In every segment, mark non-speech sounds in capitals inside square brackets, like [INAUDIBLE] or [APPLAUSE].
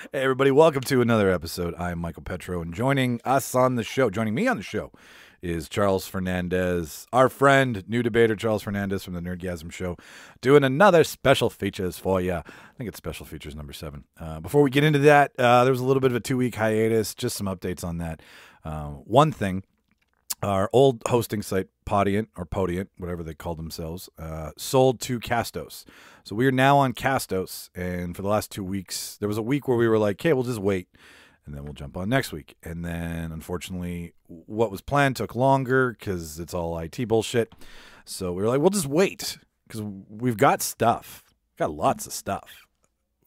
Hey, everybody, welcome to another episode. I'm Michael Petro, and joining us on the show, joining me on the show, is Charles Fernandez, our friend, new debater Charles Fernandez from the Nerdgasm Show, doing another special features for you. I think it's special features number seven. Uh, before we get into that, uh, there was a little bit of a two week hiatus, just some updates on that. Uh, one thing our old hosting site, Podiant or Podiant, whatever they call themselves, uh, sold to Castos. So we are now on Castos. And for the last two weeks, there was a week where we were like, okay, we'll just wait and then we'll jump on next week. And then unfortunately, what was planned took longer because it's all IT bullshit. So we were like, we'll just wait because we've got stuff, got lots of stuff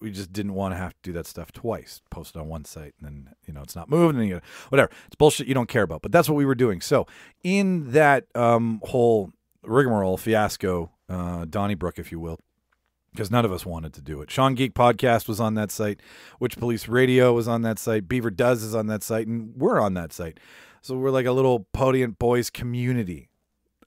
we just didn't want to have to do that stuff twice. Post it on one site and then you know it's not moving and you whatever. It's bullshit you don't care about. But that's what we were doing. So in that um, whole rigmarole fiasco, uh, Donnybrook, if you will, because none of us wanted to do it. Sean Geek Podcast was on that site. Which Police Radio was on that site. Beaver Does is on that site, and we're on that site. So we're like a little Podiant Boys community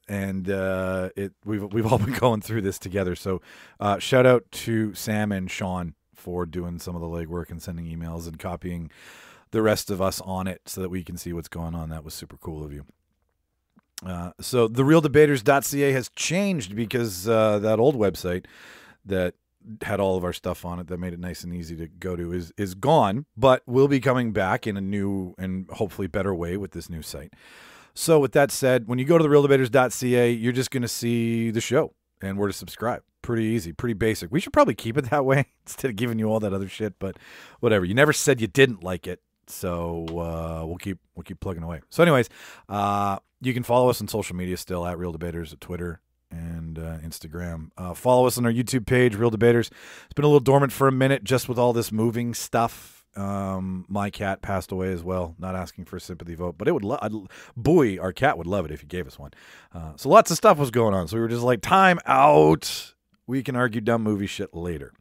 and uh, it we've we've all been [LAUGHS] going through this together. So uh, shout out to Sam and Sean for doing some of the legwork and sending emails and copying the rest of us on it so that we can see what's going on. That was super cool of you. Uh, so the reeldebaters.ca has changed because uh, that old website that had all of our stuff on it that made it nice and easy to go to is is gone, but we'll be coming back in a new and hopefully better way with this new site. So with that said, when you go to the reeldebaters.ca, you're just going to see the show and where to subscribe. Pretty easy, pretty basic. We should probably keep it that way [LAUGHS] instead of giving you all that other shit. But whatever. You never said you didn't like it, so uh, we'll keep we'll keep plugging away. So, anyways, uh, you can follow us on social media still at Reel Debaters at Twitter and uh, Instagram. Uh, follow us on our YouTube page, Reel Debaters. It's been a little dormant for a minute just with all this moving stuff um, my cat passed away as well. Not asking for a sympathy vote, but it would. Lo- Boy, our cat would love it if you gave us one. Uh, so lots of stuff was going on. So we were just like, time out. We can argue dumb movie shit later.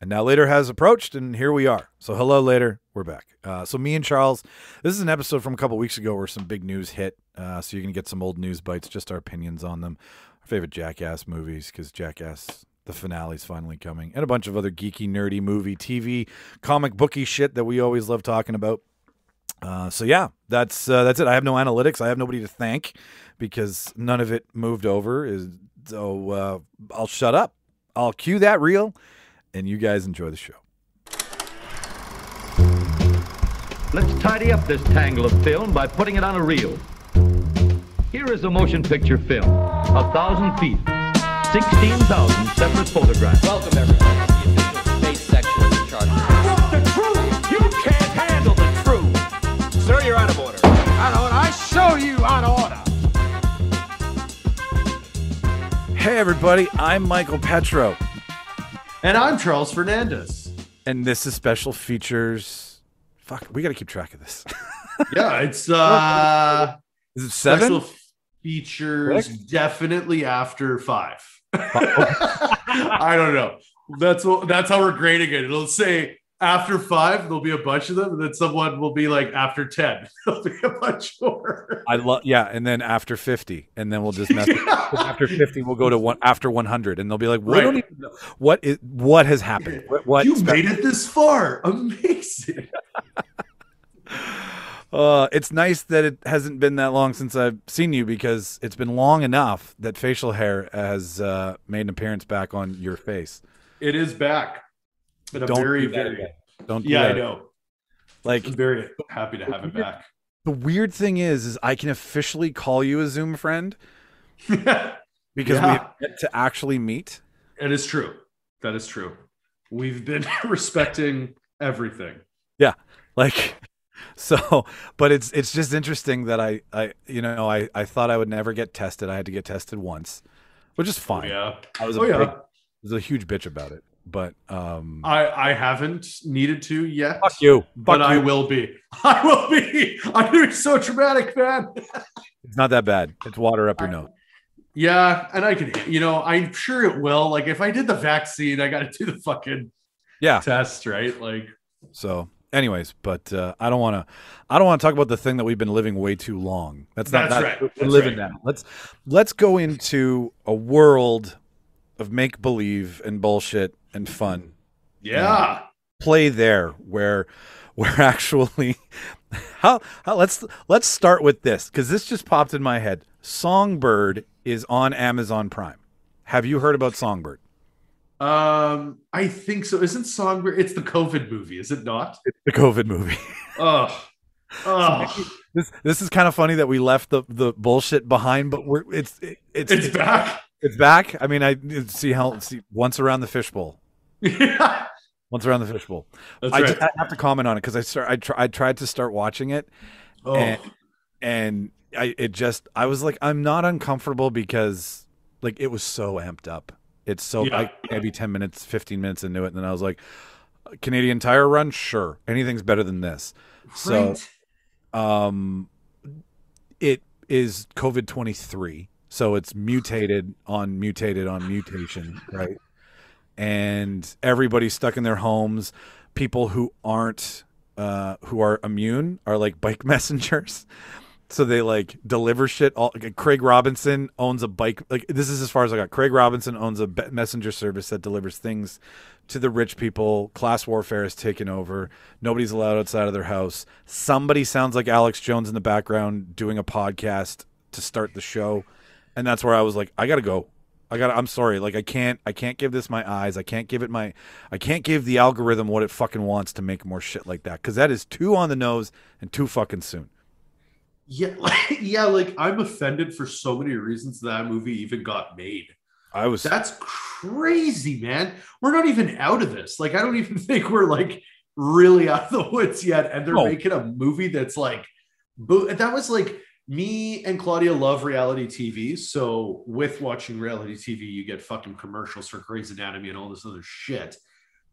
And now later has approached, and here we are. So hello, later. We're back. Uh, so me and Charles, this is an episode from a couple weeks ago where some big news hit. Uh, so you're gonna get some old news bites, just our opinions on them, our favorite Jackass movies, because Jackass the finale's finally coming, and a bunch of other geeky, nerdy movie, TV, comic booky shit that we always love talking about. Uh, so yeah, that's uh, that's it. I have no analytics. I have nobody to thank because none of it moved over. Is so uh, I'll shut up. I'll cue that reel, and you guys enjoy the show. Let's tidy up this tangle of film by putting it on a reel. Here is a motion picture film, a thousand feet, 16,000 separate photographs. Welcome, everyone, to the official debate section of the charge. What's the truth? You can't handle the truth. Sir, you're out of order. Out of order. I show you out of order. Hey everybody, I'm Michael Petro, And I'm Charles Fernandez. and this is special features. Fuck, we got to keep track of this. [LAUGHS] Yeah, it's uh [LAUGHS] is it seven? special features definitely after five. [LAUGHS] I don't know. That's what that's how we're grading it. It'll say after five, there'll be a bunch of them, and then someone will be like after 10. [LAUGHS] There'll be a bunch more. I love yeah, and then after fifty, and then we'll just mess. with- [LAUGHS] after fifty, we'll go to one after one hundred, and they'll be like, Right. even what is what has happened. What, what you made it this far. [LAUGHS] Amazing. Uh, it's nice that it hasn't been that long since I've seen you because it's been long enough that facial hair has uh, made an appearance back on your face. It is back. But I'm Don't very, do that very again. Don't do yeah, I know. Like I'm very happy to have it back. the weird thing is, is I can officially call you a Zoom friend [LAUGHS] because Yeah. we get to actually meet. It is true. That is true. We've been [LAUGHS] respecting everything. Yeah, like [LAUGHS] so. But it's it's just interesting that I I you know I I thought I would never get tested. I had to get tested once, which is fine. Oh, yeah. I was Oh big, yeah. I was a huge bitch about it, but um, I I haven't needed to yet. fuck you, But fuck I will be. [LAUGHS] I will be. [LAUGHS] I'm doing so dramatic, man. It's not that bad. It's water up your nose. Yeah, and I can, you know, I'm sure it will. Like, if I did the vaccine, I got to do the fucking Yeah. test, right? Like, So, anyways, but uh, I don't want to. I don't want to talk about the thing that we've been living way too long. That's not. That's that- right. We're living right. now. Let's let's go into a world of make believe and bullshit and fun. yeah, play there where [LAUGHS] where actually how, how let's let's start with this because this just popped in my head. Songbird is on Amazon Prime. Have you heard about Songbird? Um, I think so. Isn't Songbird? It's the COVID movie, is it not? It's the COVID movie. [LAUGHS] Oh, oh, this this is kind of funny that we left the the bullshit behind, but we're it's it, it's it's back. It's back. I mean, I see how see once around the fishbowl. [LAUGHS] Once around the fishbowl. that's I right. just I have to comment on it because I start I try, I tried to start watching it oh, and and I it just I was like I'm not uncomfortable because like it was so amped up. It's so Yeah. like maybe ten minutes, fifteen minutes into it, and then I was like, Canadian Tire Run, sure, anything's better than this. So um, it is COVID twenty three, so it's mutated on mutated on mutation, right? And everybody's stuck in their homes. People who aren't uh, who are immune are like bike [LAUGHS] messengers. So they like deliver shit. All like, Craig Robinson owns a bike. Like this is as far as I got. Craig Robinson owns a messenger service that delivers things to the rich people. Class warfare is taken over. Nobody's allowed outside of their house. Somebody sounds like Alex Jones in the background doing a podcast to start the show, and that's where I was like, I gotta go. I got. I'm sorry. Like I can't. I can't give this my eyes. I can't give it my. I can't give the algorithm what it fucking wants to make more shit like that because that is too on the nose and too fucking soon. Yeah, like, [LAUGHS] yeah, like I'm offended for so many reasons that movie even got made. I was. That's crazy, man. We're not even out of this. Like, I don't even [LAUGHS] think we're like really out of the woods yet. And they're No. making a movie that's like, bo- that was like me and Claudia love reality TV. So with watching reality TV, you get fucking commercials for Grey's Anatomy and all this other shit.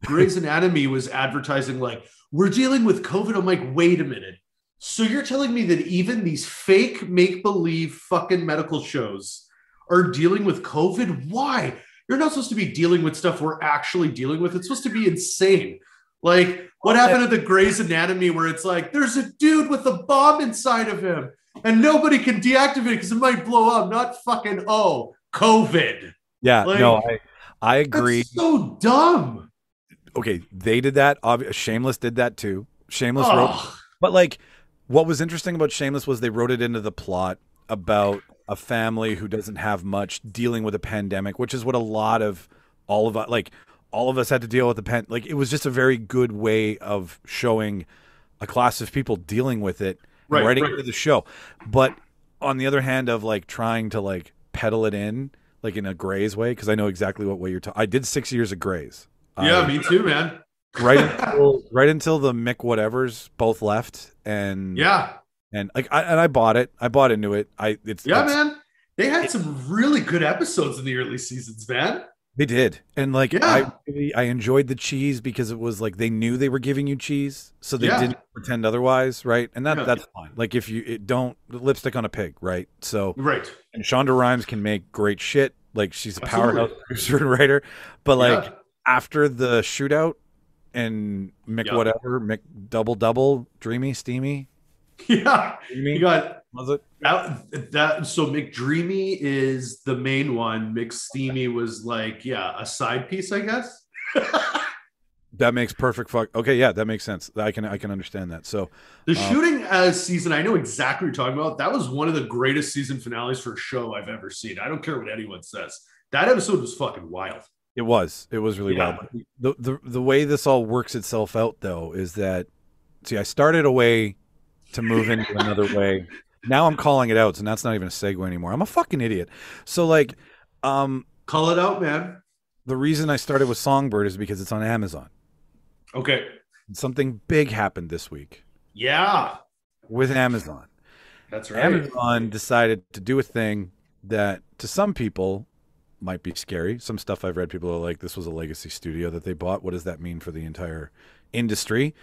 Grey's [LAUGHS] Anatomy was advertising like, we're dealing with COVID. I'm like, wait a minute. So you're telling me that even these fake make believe fucking medical shows are dealing with COVID? Why? You're not supposed to be dealing with stuff we're actually dealing with. It's supposed to be insane. Like what happened to the Grey's Anatomy where it's like there's a dude with a bomb inside of him and nobody can deactivate it because it might blow up. Not fucking oh COVID. yeah. like- no. I. I agree. That's so dumb. okay, they did that. Obvi- Shameless did that too. Shameless wrote, but like, what was interesting about Shameless was they wrote it into the plot about a family who doesn't have much dealing with a pandemic, which is what a lot of all of us like all of us had to deal with the pen. Like, it was just a very good way of showing a class of people dealing with it, Right, writing right. into the show. But on the other hand, of like trying to like pedal it in. Like in a Grey's way, because I know exactly what way you're talking. I did six years of Grey's. Yeah, me too, man. right [LAUGHS] until right until the Mick whatevers both left and Yeah. and like I and I bought it. I bought into it. I it's Yeah, it's- man. They had some really good episodes in the early seasons, man. They did. And like Yeah. I I enjoyed the cheese because it was like they knew they were giving you cheese, so they Yeah. didn't pretend otherwise, right? And that Yeah. that's fine. Like if you it don't lipstick on a pig, right? So Right. and Shonda Rhimes can make great shit. Like she's a Absolutely. powerhouse [LAUGHS] producer and writer. But like after the shootout and Mick whatever, Mick double double, dreamy, steamy, [LAUGHS] Yeah. dreamy You got was it? That, that so McDreamy is the main one. McSteamy was like, yeah, a side piece, I guess. [LAUGHS] That makes perfect fuck. Okay, yeah, that makes sense. I can I can understand that. So The Uh, shooting as season, I know exactly what you're talking about. That was one of the greatest season finales for a show I've ever seen. I don't care what anyone says. That episode was fucking wild. it was it was really Yeah. well. The, the the way this all works itself out though is that see I started a way to move into another way. Now I'm calling it out, and that's not even a segue anymore. I'm a fucking idiot. So like, um, Call it out, man. the reason I started with Songbird is because it's on Amazon. Okay. Something big happened this week Yeah, with Amazon. that's right. Amazon decided to do a thing that to some people might be scary. Some stuff I've read, people are like, this was a legacy studio that they bought. What does that mean for the entire industry?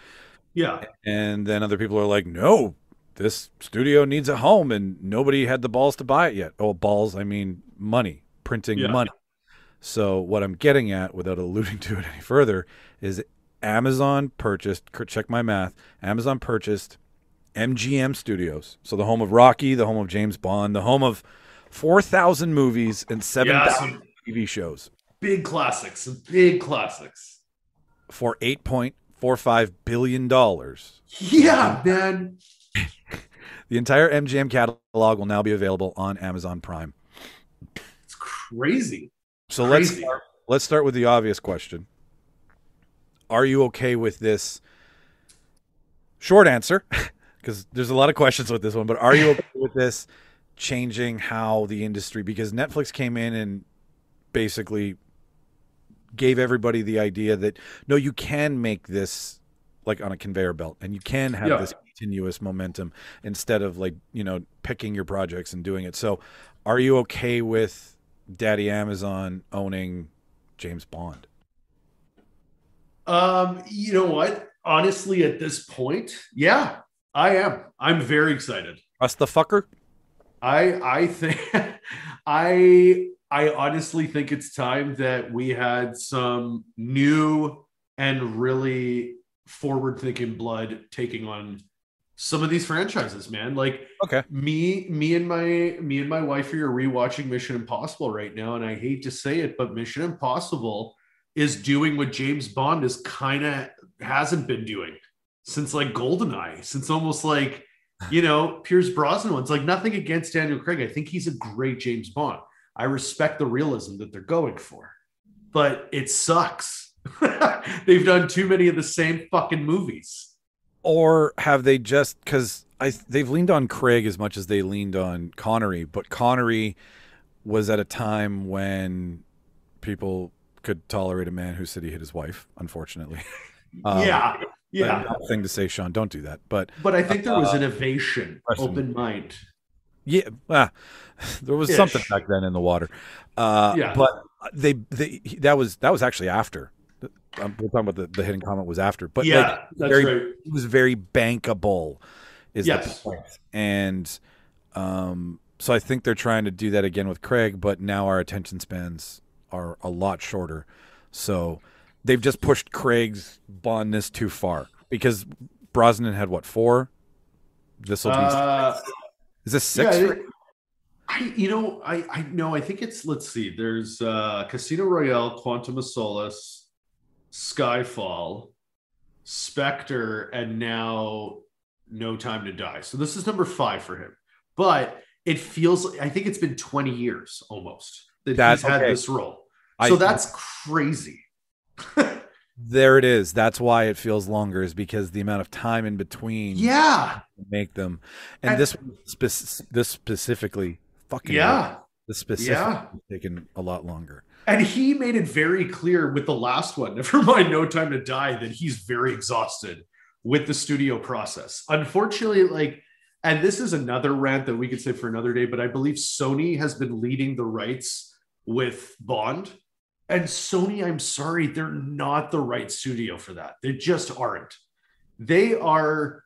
Yeah. And then other people are like, no, this studio needs a home and nobody had the balls to buy it yet. Oh, balls, I mean money, printing Yeah. money. So what I'm getting at without [LAUGHS] alluding to it any further is Amazon purchased, check my math, Amazon purchased MGM Studios. So the home of Rocky, the home of James Bond, the home of 4,000 movies and 7,000 TV shows Big classics. Big classics. for four or five billion dollars. Yeah, man. The entire MGM catalog will now be available on Amazon Prime. It's crazy. So let's start, let's start with the obvious question. Are you okay with this? Short answer, [LAUGHS] because there's a lot of questions with this one, but are you okay with this changing how the industry? Because Netflix came in and basically gave everybody the idea that no, you can make this like on a conveyor belt, and you can have Yeah. this continuous momentum instead of like you know picking your projects and doing it. So, are you okay with Daddy Amazon owning James Bond? Um, you know what? Honestly, at this point, yeah, I am. I'm very excited. Us the fucker? I I think [LAUGHS] I I honestly think it's time that we had some new and really forward thinking blood taking on some of these franchises, man. Like Okay. me me and my me and my wife are rewatching Mission Impossible right now and I hate to say it but Mission Impossible is doing what James Bond is kind of hasn't been doing since like Goldeneye since almost like you know Pierce Brosnan ones like nothing against Daniel Craig. I think he's a great James Bond. I respect the realism that they're going for but it sucks. [LAUGHS] They've done too many of the same fucking movies Or have they just because I they've leaned on Craig as much as they leaned on Connery, but Connery was at a time when people could tolerate a man who said he hit his wife. Unfortunately, [LAUGHS] Um, yeah yeah thing to say, Sean. Don't do that. But But I think there was innovation, Preston. open mind. Yeah, ah, [LAUGHS] there was Ish. something back then in the water. Uh, Yeah. but they, they that was that was actually after. Um, we're talking about the, the hidden comment was after, but yeah, like, that's very, right. it was very bankable, is Yes. the point. And um, so I think they're trying to do that again with Craig, but now our attention spans are a lot shorter. So they've just pushed Craig's bondness too far because Brosnan had what four? This will be Uh, is this six? yeah, I, you know, I, I know. I think it's. Let's see. There's uh, Casino Royale, Quantum of Solace, Skyfall, Spectre, and now No Time to Die. So this is number five for him. But it feels. I think it's been 20 years almost that That's he's had okay. this role. I- So that's crazy. [LAUGHS] There it is. That's why it feels longer, is because the amount of time in between yeah. to make them, and, And- this spec- this specifically, fucking Yeah. the specific Yeah. taken a lot longer. And he made it very clear with the last one, [LAUGHS] never mind No Time to Die, that he's very exhausted with the studio process. Unfortunately, like, and this is another rant that we could say for another day, but I believe Sony has been leading the rights with Bond. And Sony, I'm sorry, they're not the right studio for that. They just aren't. They are.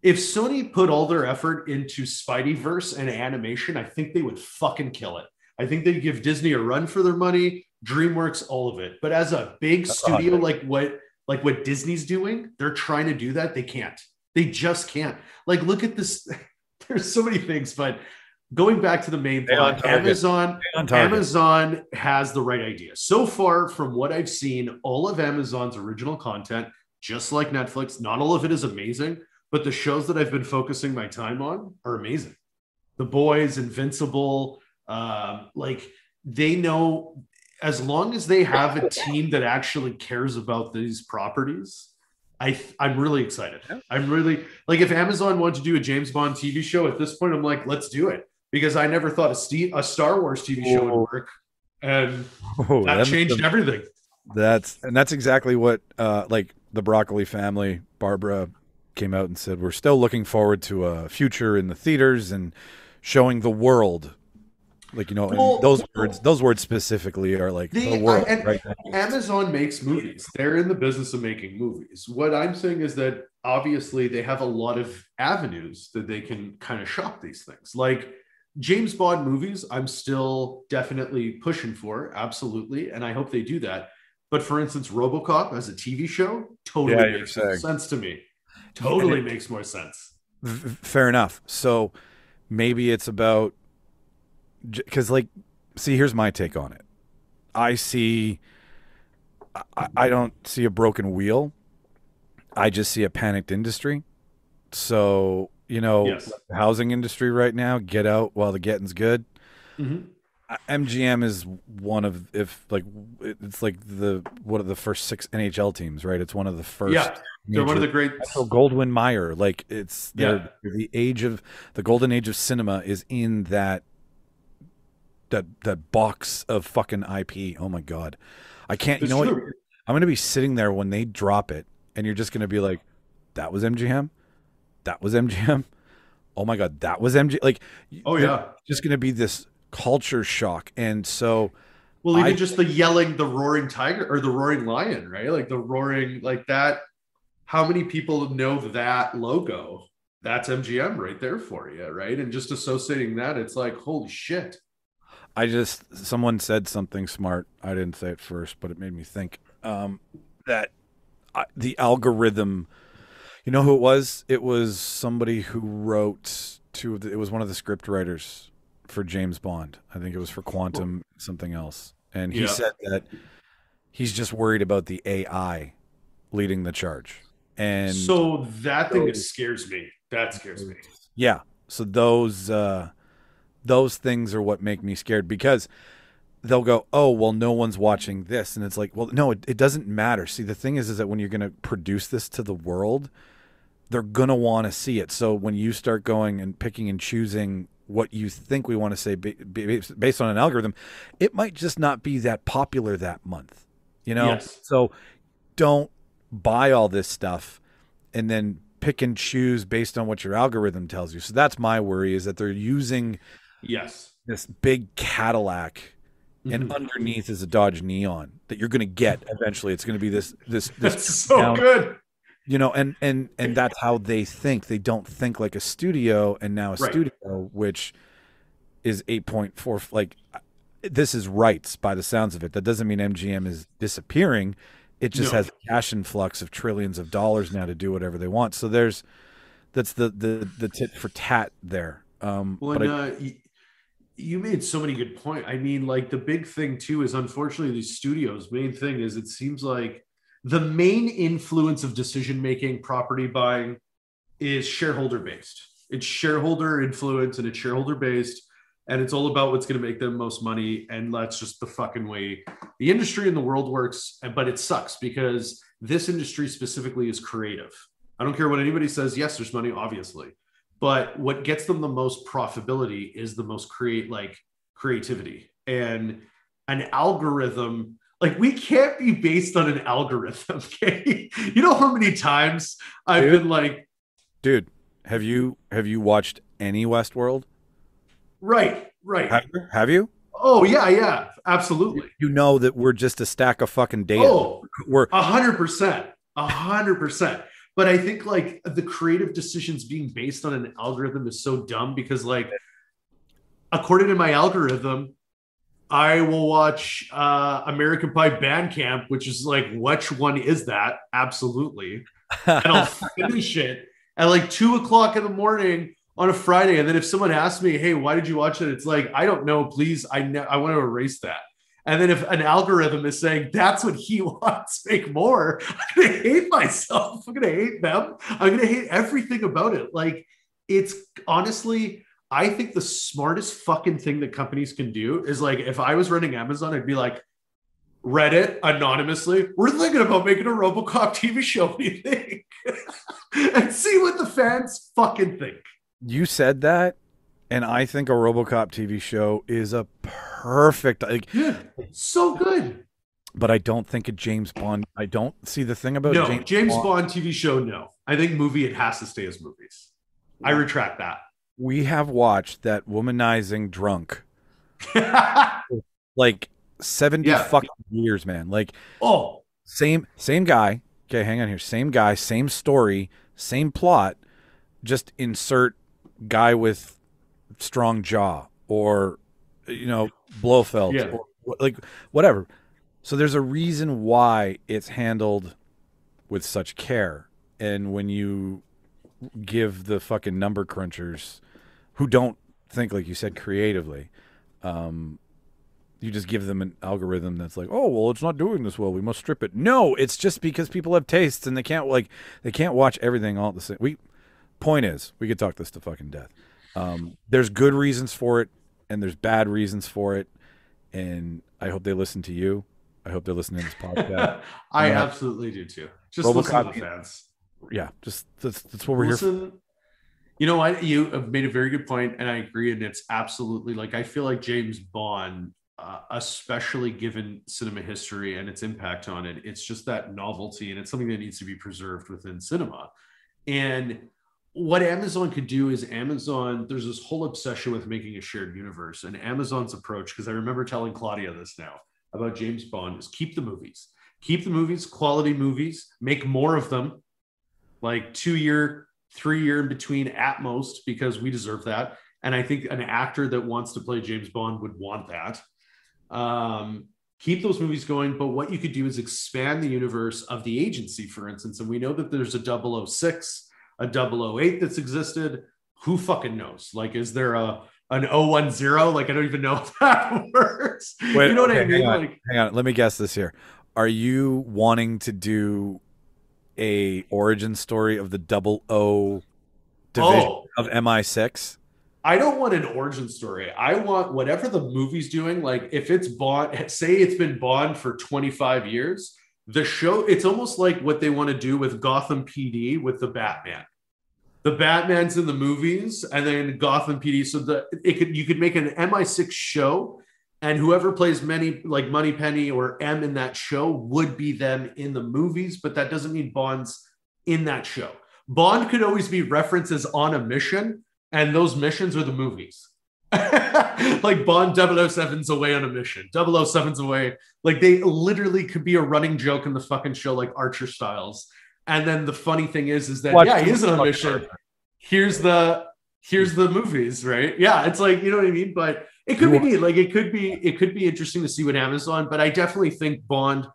If Sony put all their effort into Spideyverse and animation, I think they would fucking kill it. I think they give Disney a run for their money, DreamWorks, all of it. But as a big studio like what like what Disney's doing, they're trying to do that. They can't. They just can't. Like, look at this. [LAUGHS] There's so many things, but going back to the main point. Amazon. Amazon has the right idea. So far, from what I've seen, all of Amazon's original content, just like Netflix, not all of it is amazing, but the shows that I've been focusing my time on are amazing. The Boys, Invincible, um, like they know as long as they have a team that actually cares about these properties. I, I'm really excited. I'm really like if Amazon wanted to do a James Bond TV show at this point, I'm like, let's do it because I never thought a, Steve, a Star Wars TV show would work, and Oh, that that's- changed everything. That's and that's exactly what uh, like the broccoli family. Barbara came out and said we're still looking forward to a future in the theaters and showing the world. Like you know, Well- those words, those words specifically are like The- the world, and- right? Amazon makes movies. They're in the business of making movies. What I'm saying is that obviously they have a lot of avenues that they can kind of shop these things. Like James Bond movies, I'm still definitely pushing for, absolutely, and I hope they do that. But for instance, RoboCop as a TV show totally Yeah, makes sense to me. Totally makes more sense. Fair enough. So maybe it's about because, like, see, here's my take on it. I see, I, I don't see a broken wheel. I just see a panicked industry. So, you know, Yes. housing industry right now, get out while the getting's good. Mhm. Uh, MGM is one of if like it's like the one of the first six NHL teams, right? It's one of the first. Yeah, they're one of the great. So Goldwyn Mayer, like it's Yeah. the age of the golden age of cinema is in that that that box of fucking IP. Oh my god, I can't. It's you know what? I'm gonna be sitting there when they drop it, and you're just gonna be like, "That was MGM. That was MGM. Oh my god, that was MG." Like, Oh yeah. just gonna be this culture shock, and so Well, even I- just the yelling, the roaring tiger or the roaring lion, right? Like the roaring, like that. How many people know that logo? That's MGM right there for you, right? And just associating that, it's like, holy shit. I just someone said something smart. I didn't say it first, but it made me think um, that I, the algorithm. You know who it was? It was somebody who wrote two. Of the, it was one of the script writers for James Bond. I think it was for Quantum something else, and he Yeah. said that he's just worried about the AI leading the charge. And so that thing so- scares me. That scares me. yeah. So those uh those things are what make me scared because they'll go, "Oh, well no one's watching this." And it's like, "Well, no, it, it doesn't matter." See, the thing is is that when you're going to produce this to the world, they're going to want to see it. So when you start going and picking and choosing what you think we want to say ba- ba- based on an algorithm, it might just not be that popular that month. You know? Yes. So don't buy all this stuff and then pick and choose based on what your algorithm tells you. So that's my worry is that they're using Yes. this big Cadillac and Mhm. underneath is a Dodge Neon that you're going to get eventually. It's going to be this this [LAUGHS] this That's so down- good. you know and and and that's how they think they don't think like a studio and now a Right. studio which is 8.4 like this is rights by the sounds of it that doesn't mean mgm is disappearing it just No. has a cash influx of trillions of dollars now to do whatever they want so there's that's the the the tit for tat there um Well, and, I, uh, you made so many good points. I mean, like the big thing too is unfortunately these studios. Main thing is it seems like the main influence of decision making, property buying, is shareholder based. It's shareholder influence and it's shareholder based, and it's all about what's going to make them most money. And that's just the fucking way the industry and the world works. But it sucks because this industry specifically is creative. I don't care what anybody says. Yes, there's money, obviously but what gets them the most profitability is the most create like creativity. And an algorithm like we can't be based on an algorithm [LAUGHS] okay? You know how many times i've dude, been like dude have you have you watched any westworld? Right right. Have, have you? Oh yeah yeah absolutely. You know that we're just a stack of fucking data. Oh, we're 100% 100% but I think like the creative decisions being based on an algorithm is so dumb because like according to my algorithm, I will watch uh American Pie Band Camp, which is like which one is that? Absolutely. And I'll [LAUGHS] finish it at like two o'clock in the morning on a Friday. And then if someone asks me, hey, why did you watch it? It's like, I don't know, please. I ne- I want to erase that. And then if an algorithm is saying that's what he [LAUGHS] wants, make more, I'm gonna hate myself. I'm gonna hate them. I'm gonna hate everything about it. Like it's honestly, I think the smartest fucking thing that companies can do is like if I was running Amazon, I'd be like, Reddit anonymously, we're thinking about making a Robocop TV show. What do you think? [LAUGHS] and see what the fans fucking think. you said that and i think a robocop tv show is a perfect like Yeah, so good. but i don't think a james bond i don't see the thing about no, james, James, Bond TV show, no. I think movie, it has to stay as movies. I retract that. we have watched that womanizing drunk [LAUGHS] like 70 Yeah. fucking years man like oh, same same guy okay hang on here same guy same story same plot just insert guy with strong jaw or you know blofeld Yeah. or like whatever so there's a reason why it's handled with such care and when you give the fucking number crunchers who don't think like you said creatively um you just give them an algorithm that's like, oh well, it's not doing this well. We must strip it. No, it's just because people have tastes and they can't like they can't watch everything all at the same. We point is we could talk this to fucking death. Um, there's good reasons for it and there's bad reasons for it, and I hope they listen to you. I hope they're listening to this podcast. [LAUGHS] I Yeah. absolutely do too. Just Robocop- listen to the fans. yeah, just that's that's what we're here. for. Listen, you know what? You have made a very good point, and I agree. And it's absolutely like I feel like James Bond, uh, especially given cinema history and its impact on it, it's just that novelty, and it's something that needs to be preserved within cinema. And what Amazon could do is Amazon, there's this whole obsession with making a shared universe. And Amazon's approach, because I remember telling Claudia this now about James Bond, is keep the movies, keep the movies, quality movies, make more of them, like two year, three year in between at most, because we deserve that. And I think an actor that wants to play James Bond would want that. Um, keep those movies going. But what you could do is expand the universe of the agency, for instance. And we know that there's a 006, a 008 that's existed. Who fucking knows? Like, is there a an 010? Like, I don't even know if [LAUGHS] that works. Wait, you know what I mean? hang on. Like, Hang on, let me guess this here. Are you wanting to do a origin story of the double O division oh, of MI6? I don't want an origin story. I want whatever the movie's doing. Like if it's Bond, say it's been Bond for 25 years, the show, it's almost like what they want to do with Gotham PD with the Batman. The Batman's in the movies and then Gotham PD. So the it could you could make an MI6 show and whoever plays many like Moneypenny or M in that show would be them in the movies, but that doesn't mean Bond's in that show. Bond could always be references on a mission, and those missions are the movies. [LAUGHS] like Bond 007's away on a mission, 007's away. Like they literally could be a running joke in the fucking show, like Archer Styles. And then the funny thing is, is that Watch yeah, he is on a mission. Archer. Here's the here's the movies, right? Yeah, it's like you know what I mean. But it could be neat. Like it could be it could be interesting to see what Amazon. But I definitely think Bond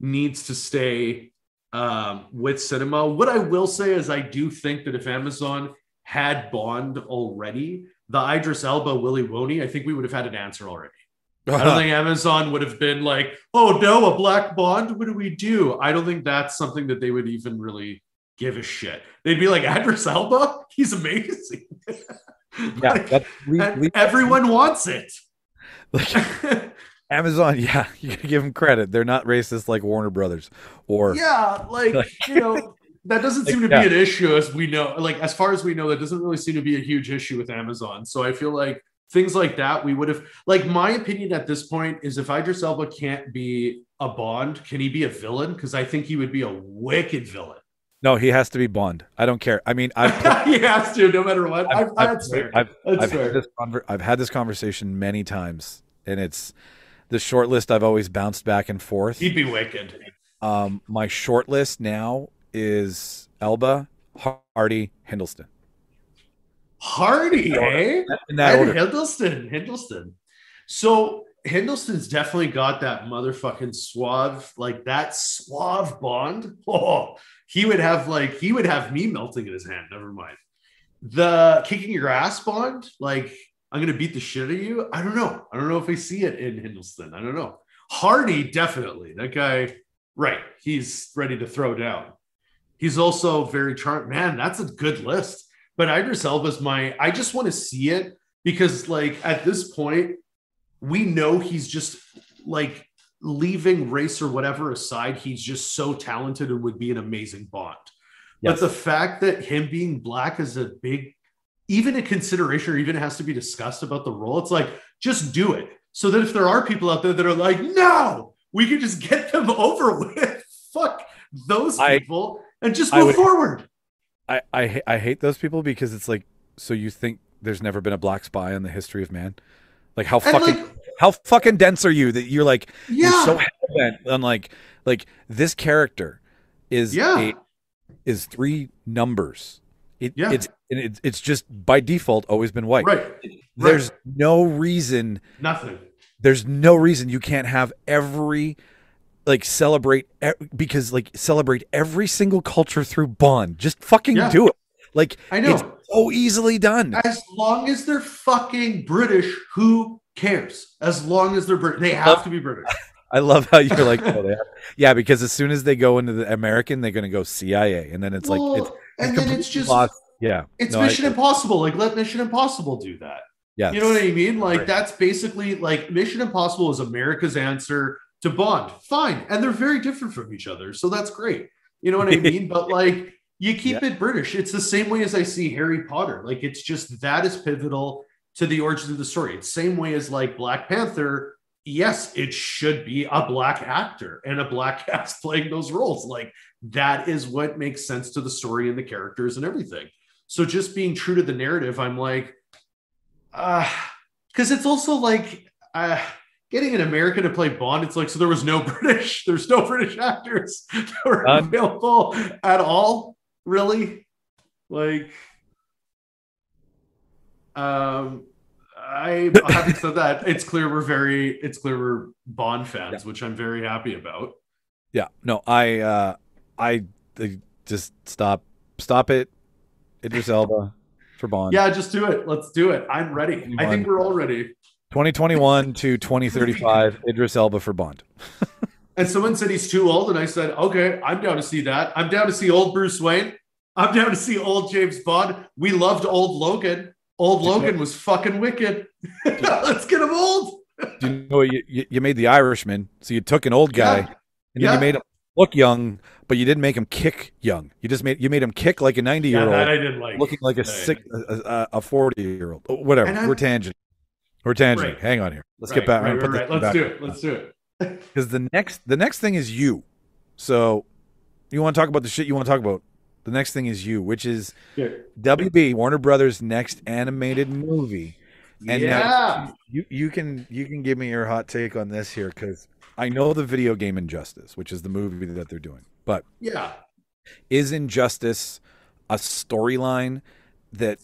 needs to stay um, with cinema. What I will say is, I do think that if Amazon had Bond already, the Idris Elba Willy Woney, I think we would have had an answer already. [LAUGHS] I don't think Amazon would have been like, "Oh no, a black Bond. What do we do?" I don't think that's something that they would even really give a shit. They'd be like, "Idris Elba, he's amazing." [LAUGHS] yeah, Like, we, we- everyone wants it. like, [LAUGHS] Amazon, yeah, you gotta give them credit. They're not racist like Warner Brothers or yeah, like you know, that doesn't seem to Like, be an issue as we know. Like as far as we know, that doesn't really seem to be a huge issue with Amazon. So I feel like things like that we would have. Like my opinion at this point is, if Idris Elba can't be a Bond, can he be a villain? Because I think he would be a wicked villain. no, he has to be Bond. I don't care. I mean, I've [LAUGHS] he has to, no matter what. I've, I've- that's fair. I've, That's fair. had this conver- I've had this conversation many times, and it's the short list. I've always bounced back and forth. He'd be wicked. Um, my short list now is Elba, Hardy, Hiddleston. Hardy, eh? In that and order. Hiddleston, Hiddleston. So Hiddleston's definitely got that motherfucking suave, like that suave bond. [LAUGHS] Oh, he would have like he would have me melting in his hand. Never mind. The kicking your ass bond, like I'm gonna beat the shit out of you. I don't know. I don't know if I see it in Hiddleston. I don't know. Hardy, definitely. That guy, right? He's ready to throw down. He's also very charming. Man, that's a good list. But Idris Elba's my. I just want to see it because, like, at this point, we know he's just like leaving race or whatever aside. He's just so talented and would be an amazing Bond. Yes. But the fact that him being black is a big, even a consideration or even has to be discussed about the role, it's like just do it. So that if there are people out there that are like, no, we can just get them [LAUGHS] over with. Fuck those I- people and just I move would- forward. I, I I hate those people because it's like, so you think there's never been a black spy in the history of man? Like how fucking like, how fucking dense are you that you're like yeah, you're so hell-bent on like like this character is yeah. a, is three numbers. It, Yeah. It's and it's it's just by default always been white. right. There's no reason. Nothing. There's no reason you can't have every like celebrate because like celebrate every single culture through Bond. Just fucking Yeah. do it. Like I know. it's so easily done. As long as they're fucking British, who cares as long as they're British. They have to be British. [LAUGHS] I love how you're like, oh, yeah, because as soon as they go into the American, they're going to go CIA, and then it's like, Well, it's, and then it's just lost. yeah, it's No, I- Mission Impossible. Like let Mission Impossible do that. yeah, You know what I mean? Like Right. that's basically like Mission Impossible is America's answer to Bond. Fine. And they're very different from each other. So that's great. You know what I mean? but [LAUGHS] like you keep it British. It's the same way as I see Harry Potter. Like it's just that is pivotal to the origins of the story. It's same way as like Black Panther. Yes, it should be a black actor and a black [LAUGHS] cast playing those roles. Like that is what makes sense to the story and the characters and everything. So just being true to the narrative, I'm like, uh because it's also like uh getting an American to play Bond, it's like so there was no [LAUGHS] British, there's no British actors [LAUGHS] that were None. available at all, really. Like um I having said [LAUGHS] that, it's clear we're very it's clear we're Bond fans, which I'm very happy about. yeah. No, I, uh, I, I just stop, stop it. Idris Elba for Bond. Yeah, just do it. Let's do it. I'm ready. I think we're all ready. 2021 to 2035, Idris Elba for Bond. And someone said he's too old, and I said, okay, I'm down to see that. I'm down to see old Bruce Wayne. I'm down to see old James Bond. We loved old Logan. Old Logan was fucking wicked. [LAUGHS] Let's get him old. You know you, you, made the Irishman, so you took an old guy, Yeah. and then Yeah. you made him look young, but you didn't make him kick young. You just made you made him kick like a 90 year Yeah, that I old, didn't like. looking like a six, a, a, 40 year old. Whatever. We're tangent. We're tangent. Right. Hang on here. Let's Right, get back. Right, right. Let's do it. Let's do it. [LAUGHS] Because the next the next thing is you. So you want to talk about the shit you want to talk about. The next thing is you, which is. WB Warner Brothers' next animated movie. And yeah. now you you can you can give me your hot take on this here because I know the video game Injustice, which is the movie that they're doing, but yeah. is Injustice a storyline that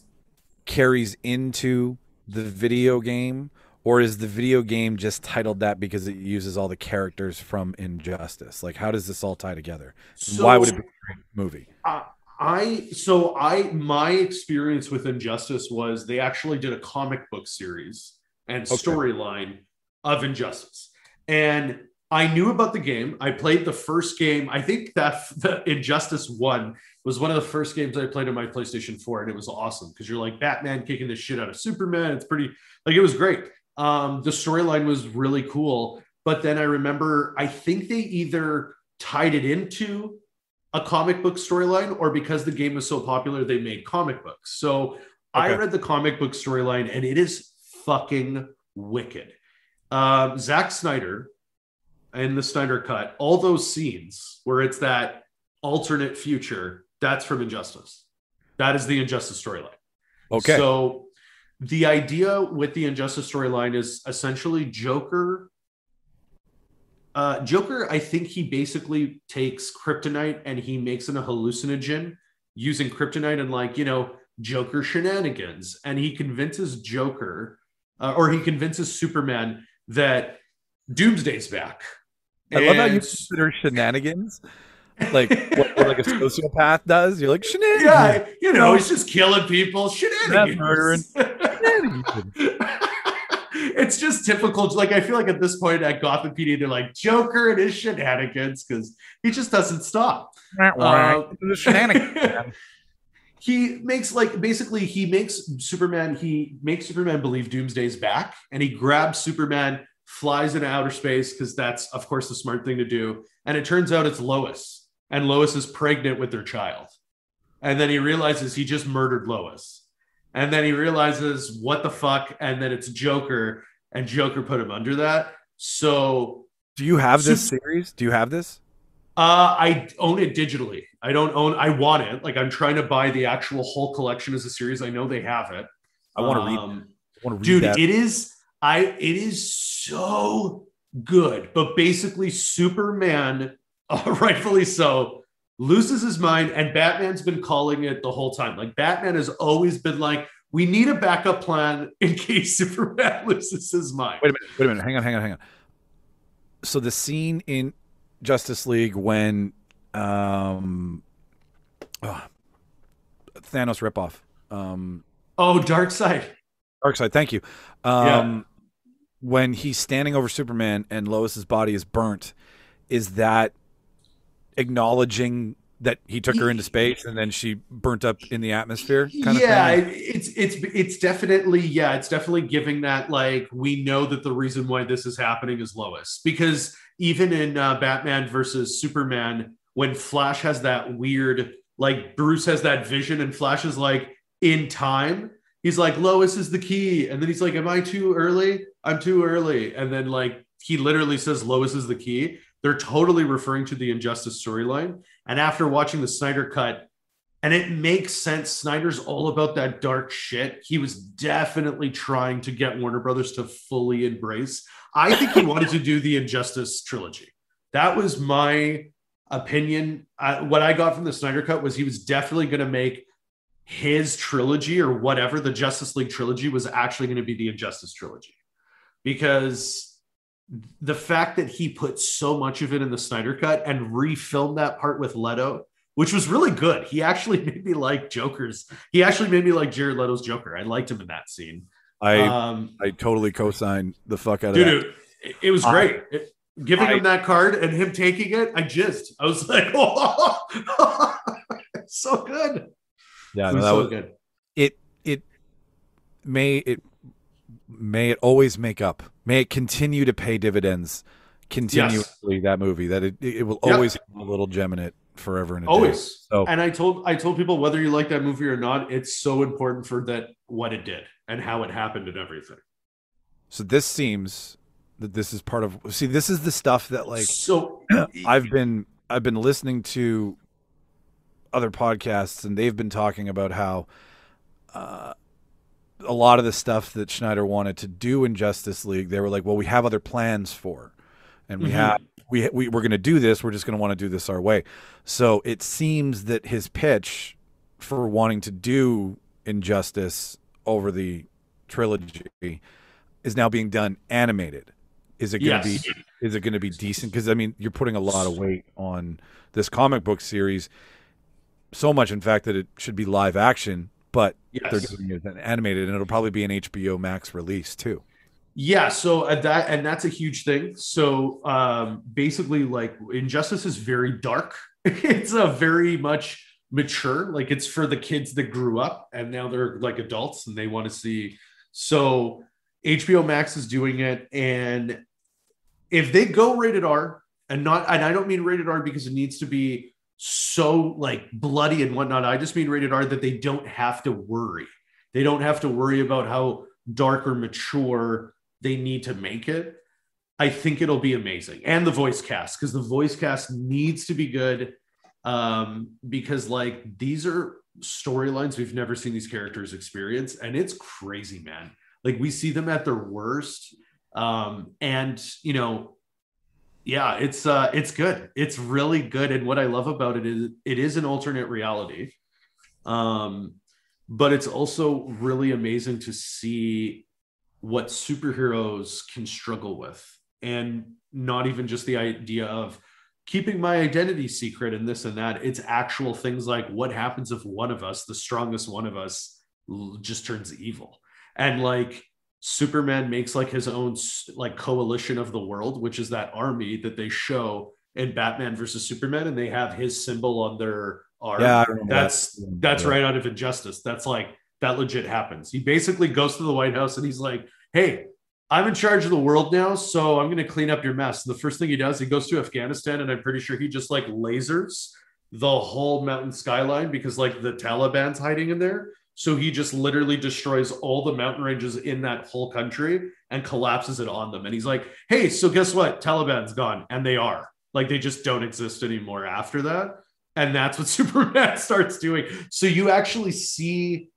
carries into the video game, or is the video game just titled that because it uses all the characters from Injustice? Like, how does this all tie together? And Why would it be a great movie? Uh, I so I my experience with Injustice was they actually did a comic book series and Okay. storyline of Injustice, and I knew about the game. I played the first game. I think that [LAUGHS] the Injustice One was one of the first games I played on my PlayStation Four, and it was awesome because you're like Batman kicking the shit out of Superman. It's pretty like it was great. Um, the storyline was really cool, but then I remember I think they either tied it into a comic book storyline or because the game was so popular they made comic books so i read the comic book storyline and it is fucking wicked um, Zack snyder and the snyder cut all those scenes where it's that alternate future that's from injustice that is the injustice storyline Okay, so the idea with the Injustice storyline is essentially Joker. Uh, Joker, I think he basically takes kryptonite and he makes it a hallucinogen using kryptonite and like you know Joker shenanigans, and he convinces Joker, uh, or he convinces Superman that Doomsday's back. I love how you And- consider shenanigans like what, what like a [LAUGHS] sociopath does. You're like shenanigans. yeah, you know, he's just killing people, shenanigans. murdering. shenanigans. [LAUGHS] it's just typical. Like I feel like at this point at Gotham PD, they're like Joker and his shenanigans because he just doesn't stop. Uh, The shenanigans. [LAUGHS] he makes like basically he makes Superman. He makes Superman believe Doomsday's back, and he grabs Superman, flies into outer space because that's of course the smart thing to do. And it turns out it's Lois, and Lois is pregnant with their child. And then he realizes he just murdered Lois. And then he realizes what the fuck, and then it's Joker, and Joker put him under that. So Do you have this Sup- series? Do you have this? uh, I own it digitally. I don't own. I want it. Like I'm trying to buy the actual whole collection as a series. I know they have it. I want to read. Um, I want to read dude. that. It is. I. It is so good. But basically, Superman, [LAUGHS] uh, rightfully so, loses his mind, and Batman's been calling it the whole time. Like Batman has always been like, we need a backup plan [LAUGHS] in case Superman [LAUGHS] loses his mind. Wait a minute. Wait a minute. Hang on. Hang on. Hang on. So the scene in Justice League when um, oh, Thanos ripoff, um, Oh, Dark Side. Darkseid. Thank you. Um, when he's standing over Superman and Lois's body is burnt, is that acknowledging that he took her into space and then she burnt up in the atmosphere kind yeah, it's it's it's definitely yeah, it's definitely giving that like we know that the reason why this is happening is Lois because even in uh, Batman versus Superman, when Flash has that weird like Bruce has that vision and Flash is like in time, he's like Lois is the key, and then he's like, "Am I too early? I'm too early," and then like he literally says Lois is the key. They're totally referring to the Injustice storyline. And after watching the Snyder cut, and it makes sense. Snyder's all about that dark shit. He was definitely trying to get Warner Brothers to fully embrace. I think he wanted to do the Injustice trilogy. That was my opinion. I, what I got from the Snyder cut was he was definitely going to make his trilogy or whatever the Justice League trilogy was actually going to be the Injustice trilogy because the fact that he put so much of it in the Snyder cut and refilmed that part with Leto, which was really good. He actually [LAUGHS] made me like Joker's. He actually made me like Jared Leto's Joker. I liked him in that scene. I um, I totally co-sign the fuck out of that. it, it- it was I- great. It- giving I- him that card and him taking it, I just, I was [LAUGHS] like, oh, [LAUGHS] so good. Yeah, It no, was that so was good. it. It may it may it always make up. May it continue to pay dividends continuously. That movie that it it will Yep. always have a little gem in it forever and a day. Always. So And I told I told people whether you like that movie or not, it's so important for that what it did and how it happened and everything. so this seems that this is part of. See, this is the stuff that like so [CLEARS THROAT] I've been I've been listening to other podcasts and they've been talking about how uh, a lot of the stuff that Snyder wanted to do in Justice League, they were like, "Well, we have other plans for, and we Mhm. have we we we're going to do this. We're just going to want to do this our way." So it seems that his pitch for wanting to do Injustice over the trilogy is now being done animated. Is it going to Yes. be is it going to be decent? Because I mean, you're putting a lot of weight on this comic book series. So much, in fact, that it should be live action, but they're doing it animated, and it'll probably be an HBO Max release too. Yeah, so uh, that and that's a huge thing. So um basically like Injustice is very dark. [LAUGHS] it's a very much mature, like it's for the kids that grew up and now they're like adults and they want to see so HBO Max is doing it and if they go rated R and not and I don't mean rated R because it needs to be so like bloody and whatnot. I just mean rated R that they don't have to worry. They don't have to worry about how dark or mature they need to make it. I think it'll be amazing. And the voice cast, because the voice cast needs to be good. Um, because like these are storylines we've never seen these characters experience, and it's crazy, man. Like we see them at their worst. Um, and you know, yeah, it's uh it's good. It's really good. And what I love about it is it is an alternate reality. Um, but it's also really amazing to see what superheroes can struggle with and not even just the idea of keeping my identity secret and this and that it's actual things like what happens if one of us the strongest one of us just turns evil and like superman makes like his own like coalition of the world which is that army that they show in batman versus superman and they have his symbol on their arm. Yeah, that's that. that's right out of injustice. That's like that legit happens. He basically goes to the white house and he's like hey i'm in charge of the world now so i'm going to clean up your mess. And the first thing he does he goes to afghanistan and i'm pretty sure he just like lasers the whole mountain skyline because like the taliban's hiding in there so he just literally destroys all the mountain ranges in that whole country and collapses it on them. And he's like hey so guess what? Taliban's gone and they are. Like they just don't exist anymore after that. And that's what [LAUGHS] superman starts doing. So you actually see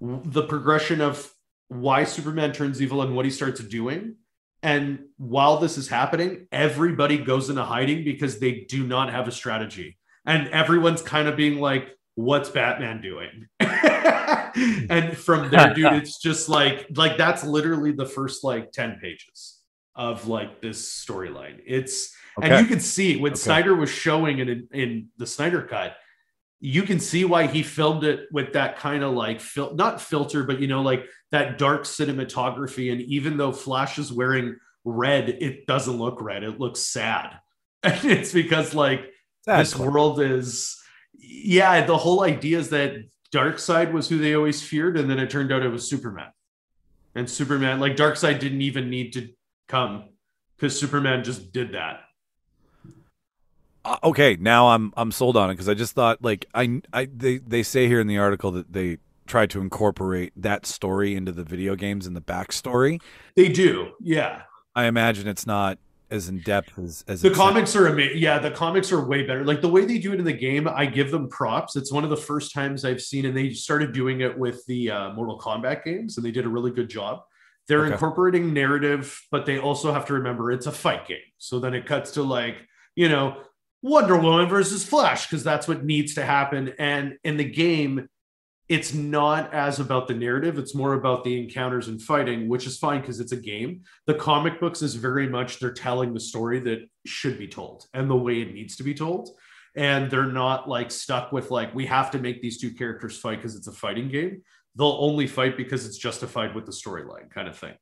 the progression of why superman turns evil and what he starts doing. And while this is happening everybody goes into hiding because they do not have a strategy. And everyone's kind of being like what's batman doing [LAUGHS] [LAUGHS] and from there dude [LAUGHS] it's just like like that's literally the first like 10 pages of like this storyline it's and you can see when Okay. Snyder was showing it in, in the Snyder cut, you can see why he filmed it with that kind of like fil- not filter, but you know, like that dark cinematography. And even though Flash is wearing red, it doesn't look red. It looks sad. [LAUGHS] And it's because like Sad this clown. world is yeah, the whole idea is that Darkseid was who they always feared, and then it turned out it was Superman. And Superman, like Darkseid, didn't even need to come because Superman just did that. Uh, okay, now I'm I'm sold on it because I just thought like I I they they say here in the article that they tried to incorporate that story into the video games and the backstory. They do, yeah. I imagine it's not as in depth as as The comics are amazing. Yeah, the comics are way better. Like the way they do it in the game, I give them props. It's one of the first times I've seen, and they started doing it with the uh, Mortal Kombat games, and they did a really good job. They're Okay. incorporating narrative, but they also have to remember it's a fight game. So then it cuts to like, you know, Wonder Woman versus Flash, because that's what needs to happen. And in the game, it's not as about the narrative, it's more about the encounters and fighting, which is fine because it's a game. The comic books is very much they're telling the story that should be told and the way it needs to be told. And they're not like stuck with like we have to make these two characters fight because it's a fighting game. They'll only fight because it's justified with the storyline kind of thing.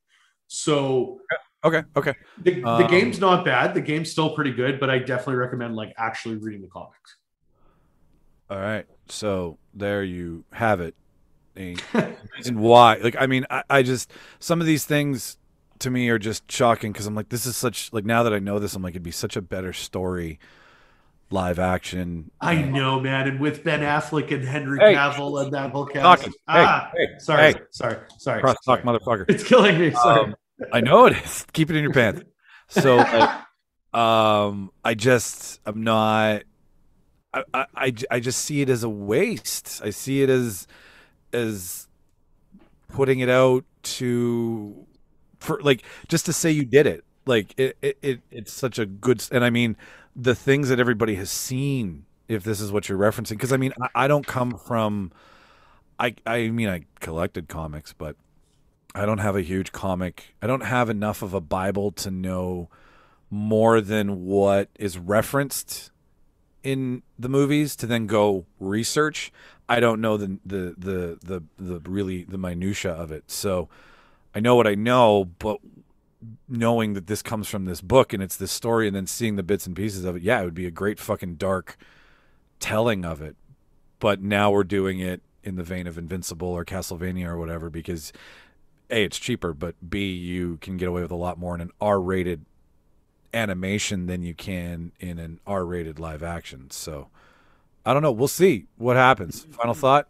So Okay, okay. the, the Um, game's not bad the game's still pretty good but i definitely recommend like actually reading the comics. All right. So there you have it. [LAUGHS] And, reason why. Like, I mean, I, I just, some of these things to me are just shocking because I'm like, this is such, like, now that I know this, I'm like, it'd be such a better story, live action. i know man and with ben affleck and henry Hey. cavill and that whole cast. Hey, ah hey, sorry sorry sorry, Cross talk, motherfucker. it's killing me sorry Um, I know it is. [LAUGHS] Keep it in your pants. So, like, [LAUGHS] um, I just, I'm not. I, I, I, just see it as a waste. I see it as, as putting it out to, for like just to say you did it. Like it, it, it it's such a good. And I mean, the things that everybody has seen. If this is what you're referencing, because I mean, I, I don't come from. I, I mean, I collected comics, but I don't have a huge comic. I don't have enough of a Bible to know more than what is referenced in the movies to then go research. I don't know the the the the, the really the minutia of it. So I know what I know, but knowing that this comes from this book and it's this story and then seeing the bits and pieces of it, yeah, it would be a great fucking dark telling of it. But now we're doing it in the vein of Invincible or Castlevania or whatever because a it's cheaper but b you can get away with a lot more in an r-rated animation than you can in an r-rated live action so i don't know we'll see what happens final thought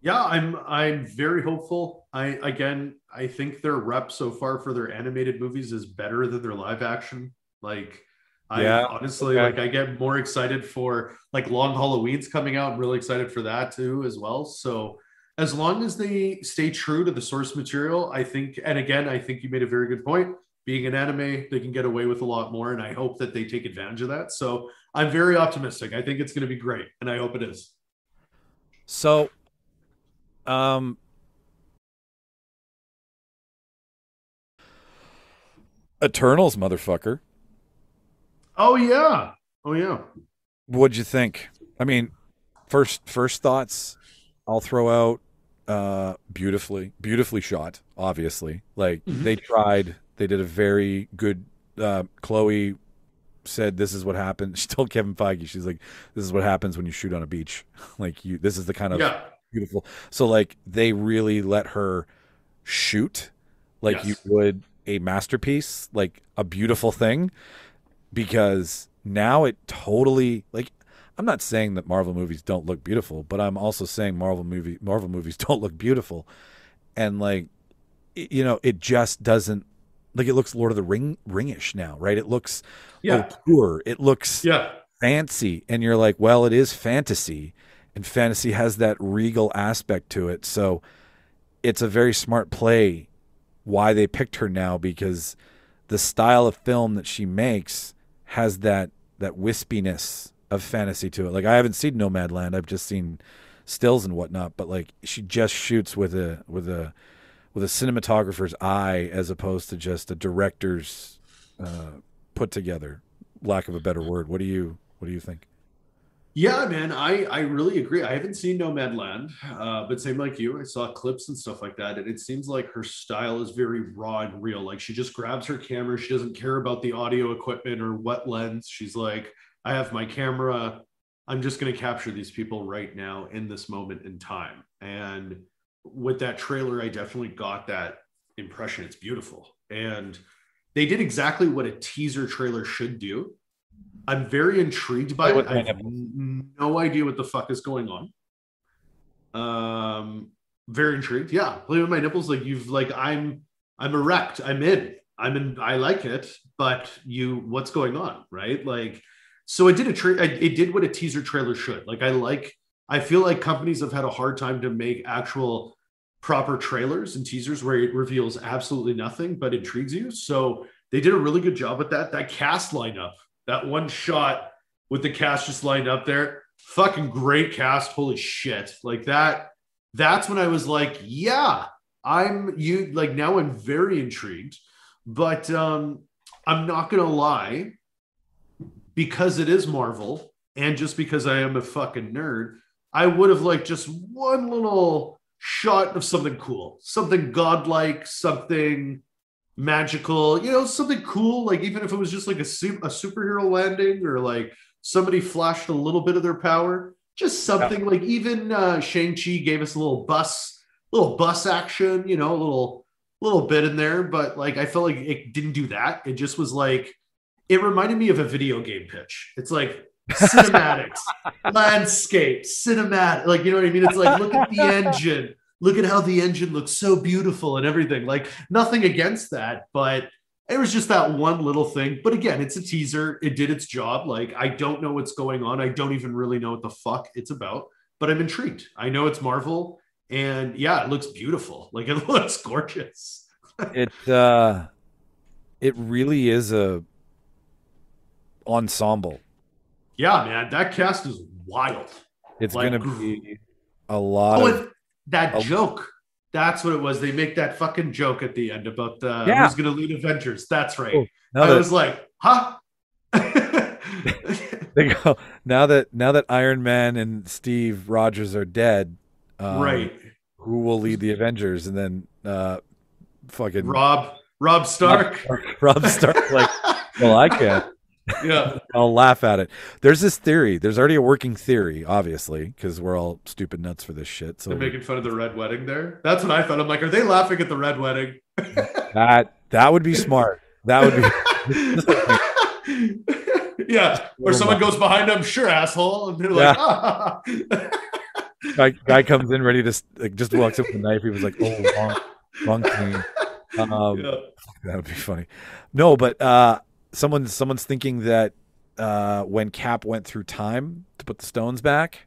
Yeah, I'm I'm very hopeful. I again, I think their rep so far for their animated movies is better than their live action. Like I Yeah, honestly okay. like I get more excited for like Long Halloween's coming out. I'm really excited for that too as well. So as long as they stay true to the source material, I think and again, I think you made a very good point. Being an anime, they can get away with a lot more, and I hope that they take advantage of that. So I'm very optimistic. I think it's going to be great, and I hope it is. so um eternals motherfucker Oh yeah, oh yeah. what'd you think i mean first first thoughts i'll throw out uh beautifully beautifully shot obviously like Mhm. they tried they did a very good uh chloe said this is what happened [LAUGHS] she told kevin feige she's like this is what happens when you shoot on a beach [LAUGHS] like you this is the kind of Yeah. beautiful so like they really let her shoot like Yes. you would a masterpiece like a beautiful thing because now it totally like I'm not saying that Marvel movies don't look beautiful, but I'm also saying Marvel movie Marvel movies [LAUGHS] don't look beautiful. And like you know, it just doesn't like it looks Lord of the Ring ringish now, right? It looks oh, Yeah. pure. It looks Yeah. fancy and you're like, well, it is fantasy and fantasy has that regal aspect to it. So it's a very smart play why they picked her now because the style of film that she makes has that that wispiness of fantasy to it. Like I haven't seen Nomadland, I've just seen stills and whatnot, but like she just shoots with a with a with a cinematographer's eye as opposed to just a director's uh, put together. Lack of a better word. What do you what do you think? Yeah, man, I I really agree. I haven't seen Nomadland, uh, but same like you, I saw clips and stuff like that, and it seems like her style is very raw and real. Like she just grabs her camera, she doesn't care about the audio equipment or what lens. She's like, I have my camera. I'm just going to capture these people right now in this moment in time. And with that trailer, I definitely got that impression. It's beautiful, and they did exactly what a teaser trailer should do I'm very intrigued by it. I have no idea what the fuck is going on. Um, very intrigued. Yeah, play with my nipples. Like you've like I'm I'm erect. I'm in. I'm in. I like it, but you, what's going on, right? Like, so it did a tra- it did what a teaser trailer should. Like I like. I feel like companies have had a hard time to make actual proper trailers and teasers where it reveals absolutely nothing but intrigues you. So they did a really good job with that. That cast lineup that one shot with the cast just lined up there, fucking great cast. Holy shit. Like that, that's when I was like, yeah, I'm you like now I'm very intrigued. But um I'm not gonna lie, because it is Marvel, and just because I am a fucking nerd, I would have liked just one little shot of something cool, something godlike, something magical, you know, something cool. Like even if it was just like a, su- a superhero landing or like somebody flashed a little bit of their power, just something yeah. like even uh, Shang Chi gave us a little bus, little bus action, you know, a little little bit in there. But like I felt like it didn't do that. It just was like it reminded me of a video game pitch. It's like cinematics, landscape, cinematic. Like you know what I mean? It's like look at the [LAUGHS] engine look at how the engine looks so beautiful and everything. Like nothing against that, but it was just that one little thing. But again, it's a teaser. It did its job. Like I don't know what's going on. I don't even really know what the fuck it's about, but I'm intrigued. I know it's Marvel and yeah, it looks beautiful. Like [LAUGHS] it looks gorgeous. it uh it really is a ensemble. Yeah, man, that cast is wild. It's like, gonna be a lot oh, of that oh. joke. That's what it was. They make that fucking joke at the end about the yeah. who's going to lead Avengers. That's right. Oh, I that, was like, huh? [LAUGHS] they go now that now that Iron Man and Steve Rogers are dead. Um, right. Who will lead the Avengers? And then uh, fucking Rob Robb Stark. Rob, Robb Stark. Like, [LAUGHS] well, I can't yeah. [LAUGHS] I'll laugh at it. There's this theory. There's already a working theory, obviously, because we're all stupid nuts for this shit. So they're making fun of the red wedding there. That's what I thought. I'm like, are they laughing at the red wedding? [LAUGHS] that that would be smart. That would be [LAUGHS] Yeah. Or someone goes behind them, sure, asshole. And they're like, ah. guy, guy comes in ready to like just walks up with a knife. He was like, oh, wrong, wrong thing. Um, yeah. That would be funny. No, but uh, someone's someone's thinking that uh, when Cap went through time to put the stones back,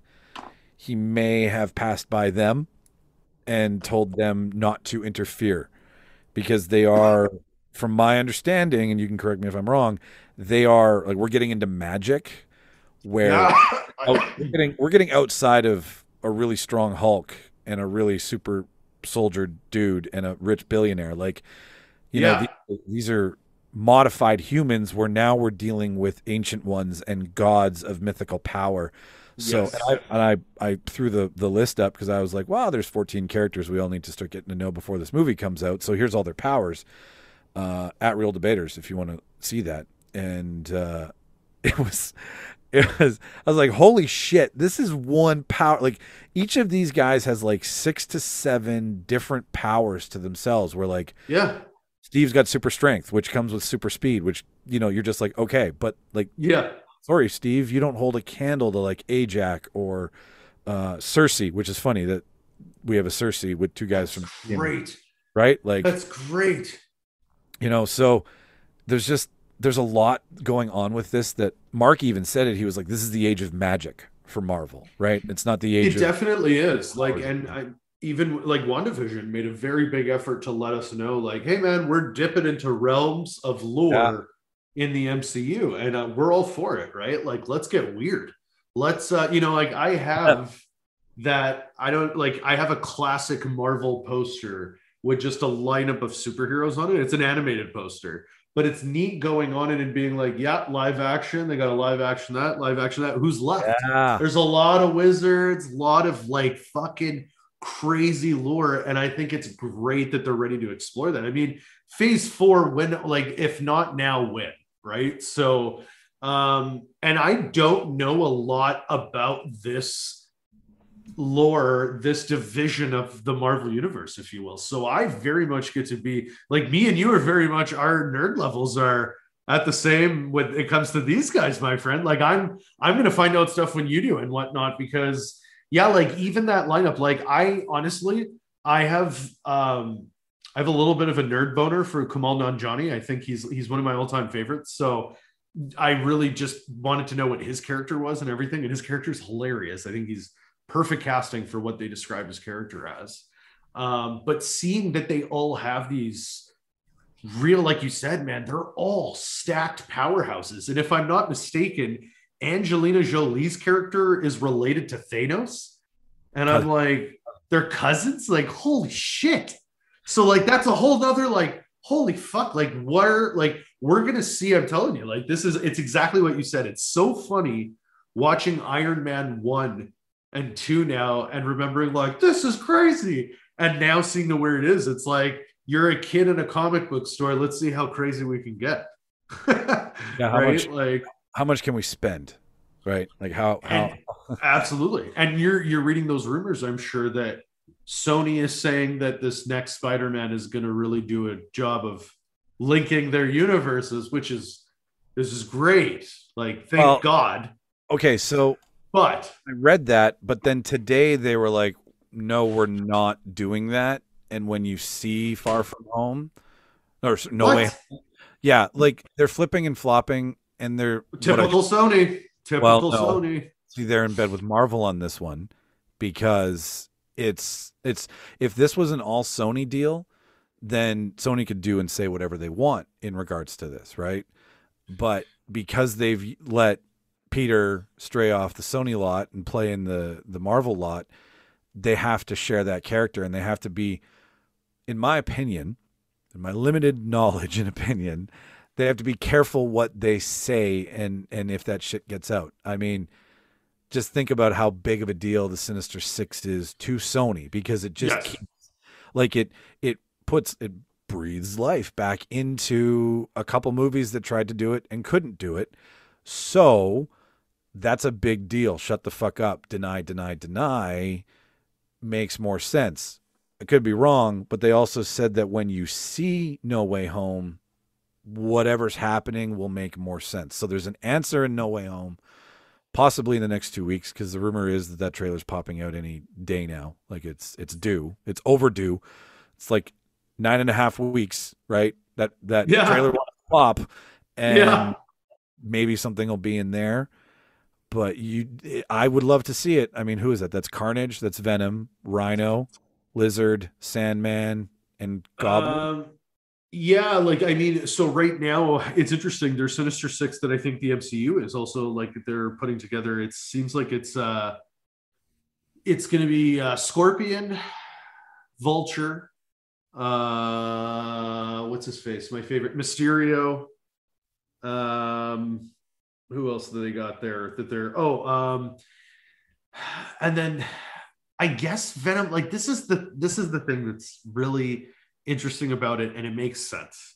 he may have passed by them and told them not to interfere because they are, from my understanding, and you can correct me if I'm wrong, they are like we're getting into magic where yeah. [LAUGHS] oh, we're getting we're getting outside of a really strong Hulk and a really super soldier dude and a rich billionaire. Like, you yeah. know, these, these are modified humans where now we're dealing with ancient ones and gods of mythical power so yes. and, I, and I I threw the the list up because I was like, wow, there's 14 characters we all need to start getting to know before this movie comes out. So here's all their powers uh, at Reel Debaters if you want to see that. And uh, [LAUGHS] it was it was I was like, holy shit, this is one power. Like each of these guys has like six to seven different powers to themselves. Where like yeah, Steve's got super strength, which comes with super speed, which you know you're just like okay, but like yeah, sorry, Steve, you don't hold a candle to like Ajax or uh, Cersei, which is funny that we have a Cersei with two guys from great, right? Like that's great. You know, so there's just there's a lot going on with this that Mark even said it. He was like, "This is the age of magic for Marvel, right? It's not the age." It definitely is. Like, and I, even like WandaVision made a very big effort to let us know, like, hey man, we're dipping into realms of lore yeah. in the MCU, and uh, we're all for it, right? Like, let's get weird. Let's, uh, you know, like I have that. I don't like. I have a classic Marvel poster with just a lineup of superheroes on it. It's an animated poster, but it's neat going on it and being like, yeah, live action. They got a live action that, live action that. Who's left? Yeah. There's a lot of wizards, a lot of like fucking crazy lore. And I think it's great that they're ready to explore that. I mean, phase four, when like, if not now, when, right? So, um, and I don't know a lot about this lore, this division of the Marvel universe, if you will. So I very much get to be like me and you are very much our nerd levels are at the same when it comes to these guys, my friend. Like I'm I'm gonna find out stuff when you do and whatnot because yeah, like even that lineup, like I honestly I have um I have a little bit of a nerd boner for Kumail Nanjiani. I think he's he's one of my all-time favorites. So I really just wanted to know what his character was and everything. And his character is hilarious. I think he's perfect casting for what they describe his character as. Um, but seeing that they all have these real, like you said, man, they're all stacked powerhouses. And if I'm not mistaken, Angelina Jolie's character is related to Thanos. And I'm uh, like, they're cousins? Like, holy shit. So, like, that's a whole nother, like, holy fuck. Like, what are like, we're going to see, I'm telling you, like, this is, it's exactly what you said. It's so funny watching Iron Man 1 and two now and remembering like this is crazy and now seeing to where it is it's like you're a kid in a comic book store let's see how crazy we can get [LAUGHS] Yeah, how right much like how much can we spend? Right? Like how how and- absolutely and you're you're reading those rumors i'm sure that sony is saying that this next spider-man is going to really do a job of linking their universes which is this is great like thank Well- god Okay, so but I read that, but then today they were like, "No, we're not doing that." And when you see Far From Home, or No what? Way, yeah, like they're flipping and flopping, and they're what I- typical sony typical no. sony see they're in bed with Marvel on this one because it's it's if this was an all Sony deal, then Sony could do and say whatever they want in regards to this, right? But because they've let Peter stray off the Sony lot and play in the the Marvel lot, they have to share that character and they have to be in my opinion, in my limited [LAUGHS] knowledge and opinion, they have to be careful what they say and and if that shit gets out. I mean, just think about how big of a deal the Sinister Six is to Sony because it just Yes. keeps, like it it puts it breathes life back into a couple movies that tried to do it and couldn't do it. So that's a big deal. Shut the fuck up. Deny, deny, deny makes more sense. I could be wrong, but they also said that when you see No Way Home, whatever's happening will make more sense. So there's an answer in No Way Home, possibly in the next two weeks, because the rumor is that that trailer's popping out any day now. Like it's it's due, it's overdue. It's like nine and a half weeks, right? That that Yeah. trailer will pop, and Yeah. maybe something will be in there. But you, I would love to see it. I mean, who is that? That's Carnage. That's Venom, Rhino, Lizard, Sandman, and Goblin. Um, yeah, like I mean, so right now it's interesting. There's Sinister Six that I think the MCU is also like they're putting together. It seems like it's uh it's gonna be uh Scorpion, Vulture, uh what's his face? My favorite, Mysterio. Um who else do they got there that they're oh um and then I guess Venom, like this is the this is the thing that's really interesting about it, and it makes sense.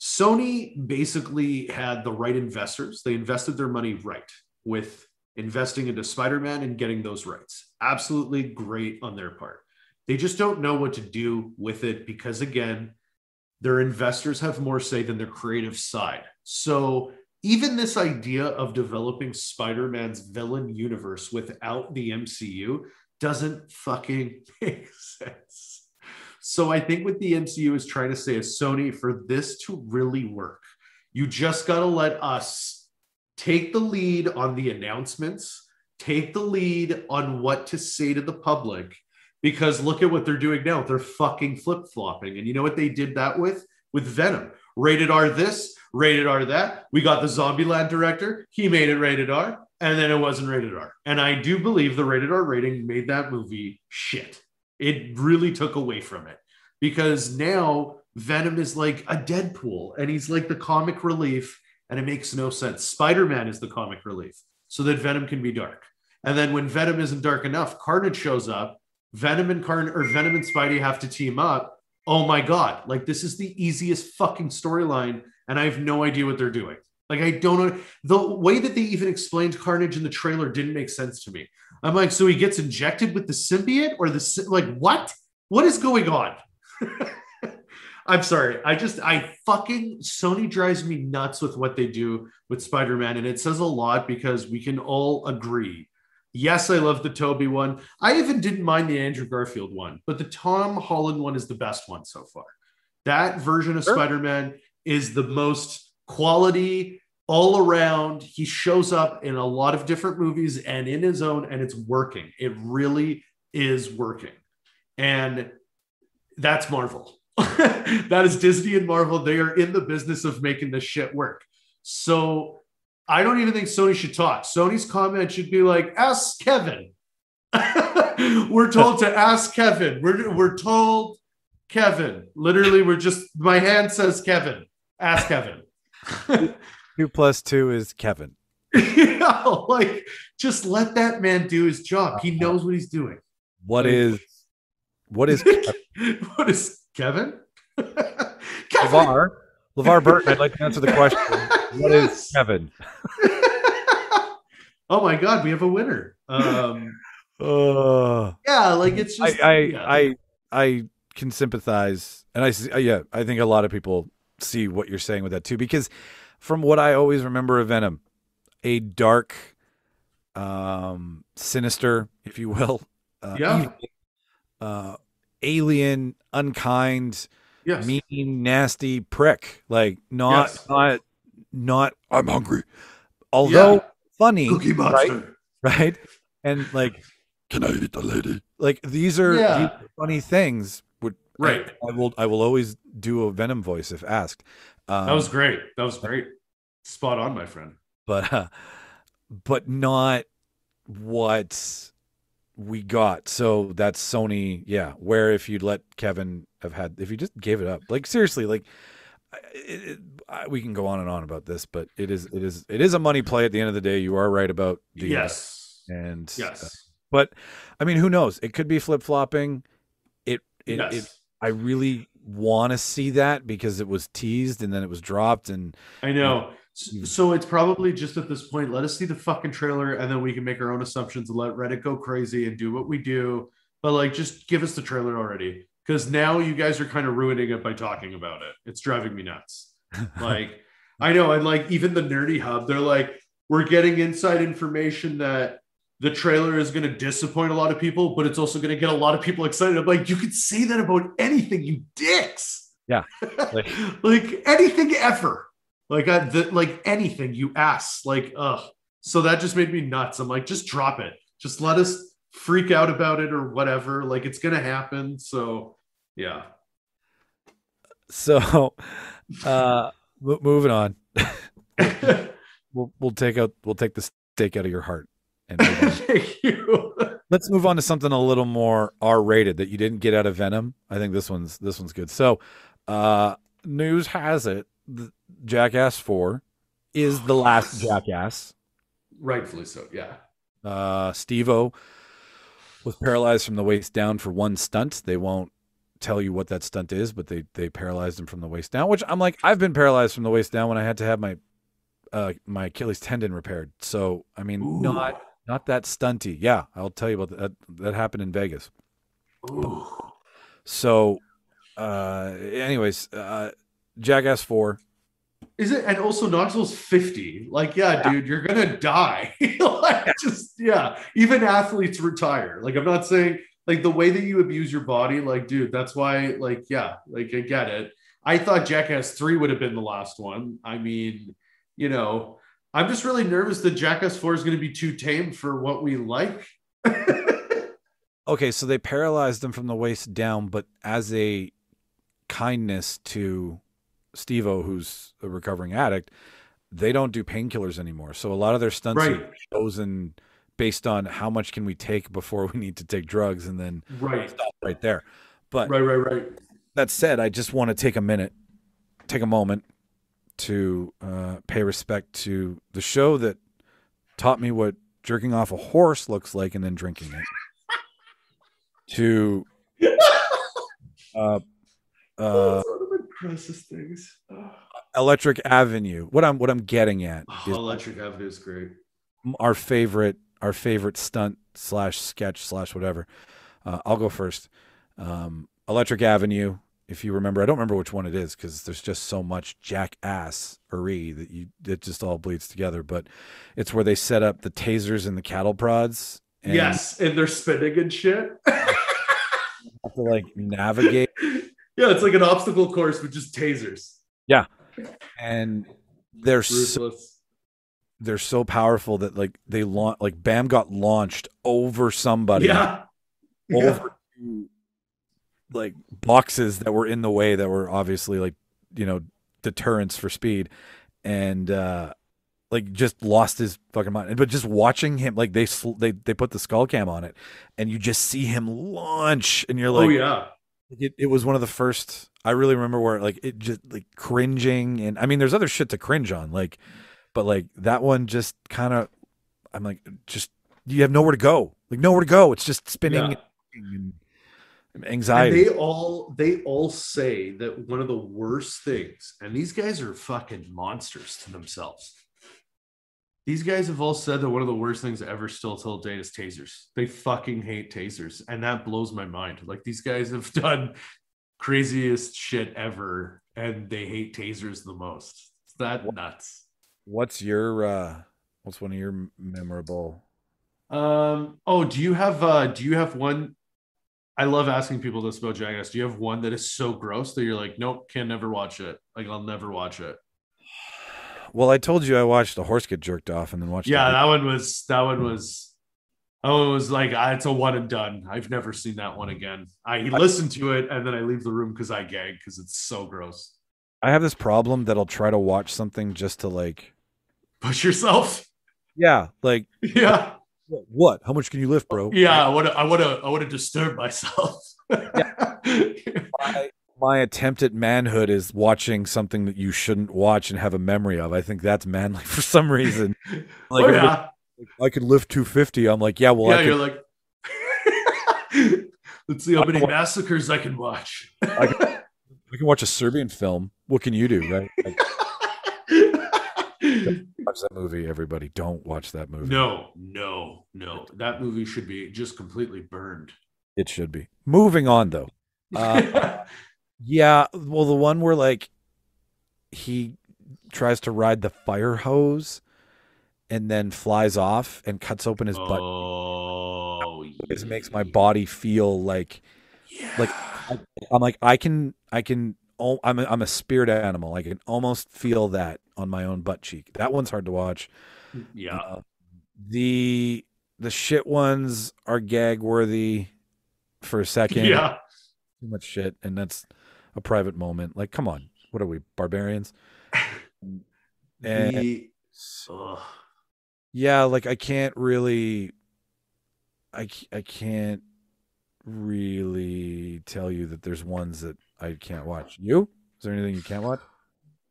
Sony basically had the right investors. They invested their money right with investing into Spider-Man and getting those rights. Absolutely great on their part. They just don't know what to do with it because again, their investors have more say than their creative side. So even this idea of developing Spider-Man's villain universe without the MCU doesn't fucking [LAUGHS] make sense. So I think what the MCU is trying to say is Sony, for this to really work, you just got to let us take the lead on the announcements, take the lead on what to say to the public, because look at what they're doing now. They're fucking flip flopping. And you know what they did that with? With Venom. Rated R this, rated R that. We got the Zombieland director. He made it rated R, and then it wasn't rated R. And I do believe the rated R rating made that movie shit. It really took away from it because now Venom is like a Deadpool and he's like the comic relief, and it makes no sense. Spider Man is the comic relief so that Venom can be dark. And then when Venom isn't dark enough, Carnage shows up. Venom and Carn or Venom and Spidey have to team up. Oh my god! Like this is the easiest fucking storyline, and I have no idea what they're doing. Like I don't know the way that they even explained Carnage in the trailer didn't make sense to me. I'm like, so he gets injected with the symbiote or the like what? What is going on? [LAUGHS] I'm sorry. I just I fucking Sony drives me nuts with what they do with Spider-Man and it says a lot because we can all agree. Yes, I love the Tobey one. I even didn't mind the Andrew Garfield one, but the Tom Holland one is the best one so far. That version of Sure. Spider-Man is the most quality all around. He shows up in a lot of different movies and in his own, and it's working. It really is working. And that's Marvel. [LAUGHS] that is Disney and Marvel. They are in the business of making this shit work. So I don't even think Sony should talk. Sony's comment should be like, ask Kevin. [LAUGHS] we're told to ask Kevin. We're, we're told Kevin. Literally, we're just, my hand says Kevin. Ask Kevin. [LAUGHS] Two plus two is Kevin. [LAUGHS] yeah, like just let that man do his job. He knows what he's doing. What Like- is what is [LAUGHS] what is Kevin? [LAUGHS] Kevin. Levar? Levar Burton, I'd like to answer the question. What is Yes. Kevin? oh my god, we have a winner. Um, Uh, yeah, like it's I just I, yeah. I I can sympathize, and I see, yeah, I think a lot of people see what you're saying with that too, because from what I always remember of Venom, a dark, um, sinister, if you will, uh, Yeah. evil, uh, alien, unkind, yes. mean, nasty prick, like not Yes. not not. I'm hungry, although Yeah. funny, Cookie right? Monster. right? And like, can I eat the lady? Like these are, Yeah. these are funny things. Would Right. I, I will. I will always do a Venom voice if asked. Um, That was great. That was great. Spot on, my friend. but uh, but not what we got. So that's Sony. Yeah, where if you'd let Kevin have had, if you just gave it up, like seriously, like. It, it, I, we can go on and on about this, but it is it is it is a money play at the end of the day. You are right about the yes. and uh, Yes. But I mean, who knows? It could be flip flopping. It it, yes. it I really want to see that because it was teased and then it was dropped and I know. So it's probably just at this point, let us see the fucking trailer and then we can make our own assumptions and let Reddit go crazy and do what we do. But like, just give us the trailer already. Because now you guys are kind of ruining it by talking about it. It's driving me nuts. [LAUGHS] Like, I know. And like, even the Nerdy Hub, they're like, we're getting inside information that the trailer is going to disappoint a lot of people, but it's also going to get a lot of people excited. I'm like, you could say that about anything, you dicks. Yeah. like, [LAUGHS] like anything ever. Like I, the, like anything you ask, like ugh. So that just made me nuts. I'm like, just drop it. Just let us freak out about it or whatever. Like it's gonna happen. So yeah. so [LAUGHS] uh moving on. [LAUGHS] We'll we'll take out we'll take the stake out of your heart and. [LAUGHS] Thank you. let's move on to something a little more R rated that you didn't get out of Venom. I think this one's this one's good. So uh news has it the Jackass 4 is the last Jackass. Rightfully so. Yeah. Uh, Steve-O was paralyzed from the waist down for one stunt. They won't tell you what that stunt is, but they they paralyzed him from the waist down. Which I'm like, I've been paralyzed from the waist down when I had to have my uh, my Achilles tendon repaired. So I mean, Ooh. not not that stunty. Yeah, I'll tell you about that. That happened in Vegas. Ooh. So, uh, anyways, uh, Jackass Four. Is it and also Knoxville's 50? Like, yeah, Yeah. dude, you're gonna die. [LAUGHS] like, just yeah. Even athletes retire. Like, I'm not saying like the way that you abuse your body, like, dude, that's why, like, yeah, like I get it. I thought Jackass 3 would have been the last one. I mean, you know, I'm just really nervous that Jackass 4 is gonna be too tame for what we like. [LAUGHS] Okay, so they paralyzed him from the waist down, but as a kindness to Steve-O, who's a recovering addict, they don't do painkillers anymore. So a lot of their stunts Right. are chosen based on how much can we take before [LAUGHS] we need to take drugs, and then right. stop right there. But Right, right, right. that said, I just want to take a minute, take a moment to uh, pay respect to the show that taught me what jerking off a horse looks like and then drinking it. [LAUGHS] to uh, uh, one of the grossest things. Electric Avenue. What I'm what I'm getting at Oh, is Electric Avenue is great. our favorite our favorite stunt slash sketch slash whatever. Uh, I'll go first. Um, Electric Avenue. If you remember, I don't remember which one it is because there's just so much jackass that you it just all bleeds together. But it's where they set up the tasers and the cattle prods. And yes, and they're spinning and shit. you [LAUGHS] have to like navigate. yeah, it's like an obstacle course with just tasers. Yeah, and they're so, they're so powerful that like they launch like Bam got launched over somebody Yeah. Yeah. over two, like boxes that were in the way that were obviously like you know deterrents for speed. And uh like just lost his fucking mind. But just watching him like they sl- they they put the skull cam on it. And you just see him launch. And you're like oh yeah. it, it was one of the first i really remember where like it just like cringing. And i mean there's other shit to cringe on like but like that one just kind of i'm like just you have nowhere to go. Like nowhere to go. It's just spinning Yeah. and And anxiety they all they all say that one of the worst things, and these guys are fucking monsters to themselves. These guys have all said that one of the worst things ever still till date is tasers. They fucking hate tasers. And that blows my mind. Like these guys have [LAUGHS] done craziest shit ever and they hate tasers the most. It's that nuts. what's your uh what's one of your memorable Um, oh, do you have uh do you have one? I love asking people this about Jackass. Do you have one that is so gross that you're like, nope, can never watch it. Like I'll never watch it. well i told you i watched the horse get jerked off and then watched Yeah, that one was that one was oh, it was like ah, it's a one and done. I've never seen that one again. I listen to it and then I leave the room because I gag because it's so gross. i have this problem that i'll try to watch something just to like Push yourself. yeah like [LAUGHS] Yeah. What how much can you lift bro Yeah. I wanna I wanna I wanna disturb myself. [LAUGHS] my, my attempt at manhood is watching something that you shouldn't watch and have a memory of. I think that's manly [LAUGHS] for some reason. Oh, like, oh, yeah. I could lift 250. I'm like, yeah, well, yeah, I you're like, [LAUGHS] let's see how many massacres I can watch. I can watch a Serbian film. What can you do, right? Like, watch that movie, everybody. Don't watch that movie. no, no, no. That movie should be just completely burned. It should be. Moving on, though. [LAUGHS] Uh, yeah, well, the one where like he tries to ride the fire hose and then flies off and cuts open his butt. oh, It makes my body feel like yeah. like I'm like I can I can oh, I'm a, I'm a spirit animal. I can almost feel that on my own butt cheek. That one's hard to watch. yeah. Uh, the the shit ones are gag worthy for a second. Yeah. Too much shit, and that's a private moment. Like, come on, what are we barbarians? [LAUGHS] And The, yeah, like I can't really, I I can't really tell you that there's ones that I can't watch. You? Is there anything you can't watch?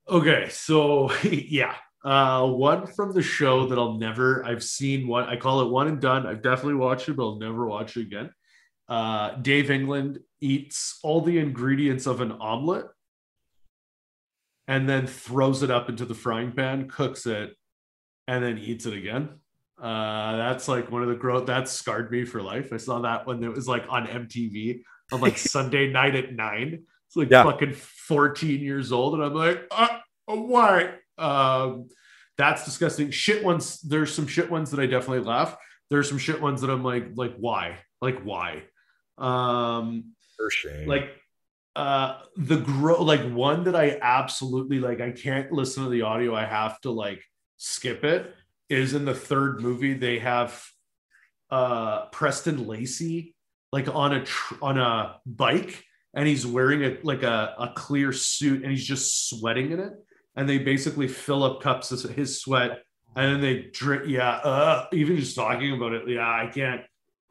Okay, so [LAUGHS] yeah. Uh one from the show that I'll never I've seen one I call it one and done. I've definitely watched it, but I'll never watch it again. Uh Dave England eats all the ingredients of an omelet and then throws it up into the frying pan, cooks it, and then eats it again. Uh that's like one of the growth that scarred me for life. I saw that when it was like on MTV on like [LAUGHS] Sunday night at nine. It's like Yeah. fucking 14 years old, and I'm like, uh, why? Um, that's disgusting. Shit ones. There's some shit ones that I definitely laugh. There's some shit ones that I'm like, like why? Like why? Um, For shame. like uh the grow like one that I absolutely like. I can't listen to the audio. I have to like skip it. Is in the third movie they have uh Preston Lacy like on a tr- on a bike and he's wearing a like a, a clear suit and he's just sweating in it and they basically fill up cups of his sweat and then they drink yeah uh, even just talking about it yeah i can't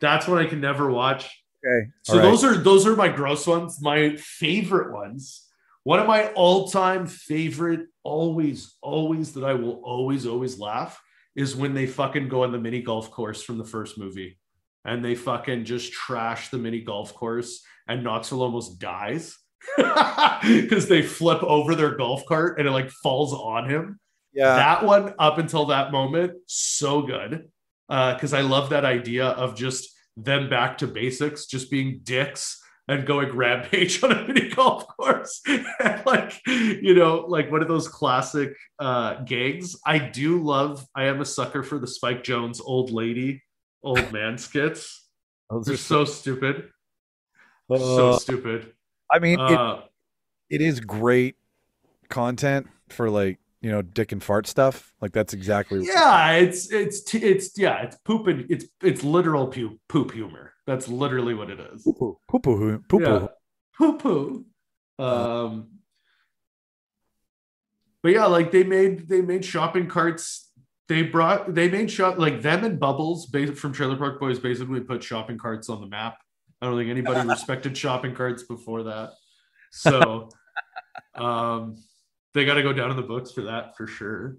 that's what i can never watch Okay. So those are those are my gross ones. My favorite ones. One of my all-time favorite, always, always that I will always, always laugh is when they fucking go on the mini golf course from the first movie, and they fucking just trash the mini golf course, and Knoxville almost dies [LAUGHS] because they flip over their golf cart and it like falls on him. yeah. that one up until that moment so good because i love that idea of just them back to basics just being dicks and going [LAUGHS] rampage on a mini golf course [LAUGHS] And, like you know like one of those classic uh gangs i do love i am a sucker for the spike jones old lady old man skits Those they're are so stupid so Uh, stupid. I mean, it, uh, it is great content for like you know dick and fart stuff. Like that's exactly yeah it's it's t- it's yeah it's poop and it's it's literal poop poop humor. That's literally what it is. Poo poo poo poo yeah. poo poo um but yeah like they made they made shopping carts. They brought they made shop like them and bubbles based from trailer park boys basically put shopping carts on the map i don't think anybody [LAUGHS] respected shopping carts before that so [LAUGHS] um they got to go down in the books for that for sure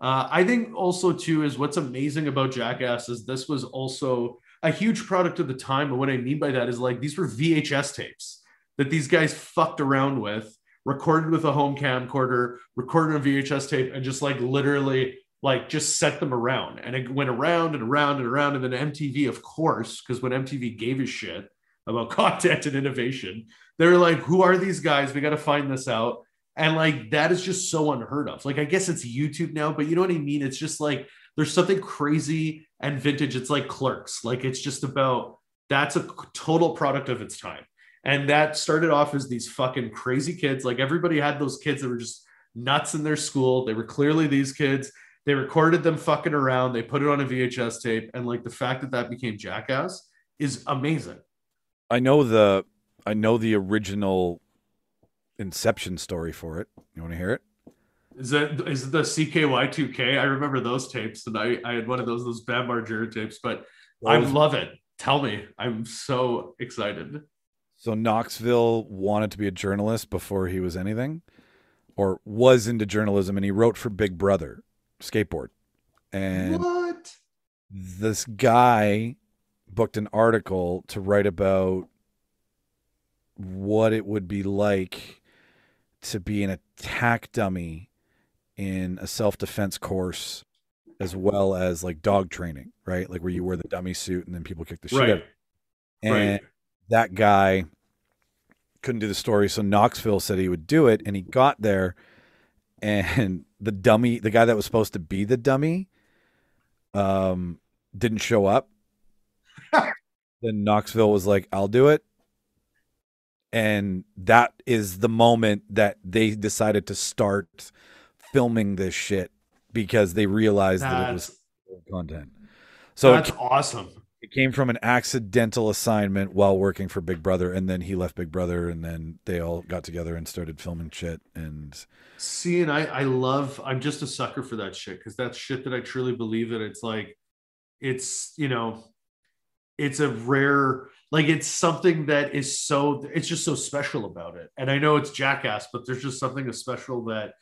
uh, I think also too is what's amazing about Jackass is this was also a huge product of the time. And what I mean by that is like these were VHS tapes that these guys fucked around with, recorded with a home camcorder, recorded a VHS tape, and just like literally like just set them around. And it went around and around and around. And then MTV, of course, because when MTV gave a shit about [LAUGHS] content and innovation, they were like, who are these guys? We got to find this out. And like that is just so unheard of. Like I guess it's YouTube now, but you know what I mean? It's just like there's something crazy and vintage. It's like clerks. Like it's just about that's a total product of its time. And that started off as these fucking crazy kids. Like everybody had those kids that were just nuts in their school. They were clearly these kids. They recorded them fucking around. They put it on a VHS tape. And like the fact that that became Jackass is amazing. I know the I know the original inception story for it. You want to hear it? Is that is it the CKY2K? I remember those tapes, and I, I had one of those those Bam Margera tapes, but I love it. Tell me, I'm so excited. So Knoxville wanted to be a journalist before he was anything, or was into journalism, and he wrote for Big Brother skateboard. And what? this guy booked an article to write about what it would be like to be an attack dummy in a self-defense course as well as like dog training right like where you wear the dummy suit and then people kick the shit out Right, and right. that guy couldn't do the story so knoxville said he would do it and he got there and the dummy the guy that was supposed to be the dummy um didn't show up. [LAUGHS] Then knoxville was like i'll do it. And that is the moment that they decided to start filming this shit because they realized that it was content. So that's awesome. It came from an accidental assignment while working for Big Brother, and then he left Big Brother, and then they all got together and started filming shit. And See, and I I love. I'm just a sucker for that shit because that's shit that I truly believe in. It's like, it's you know, it's a rare like it's something that is so it's just so special about it. And I know it's jackass, but there's just something special that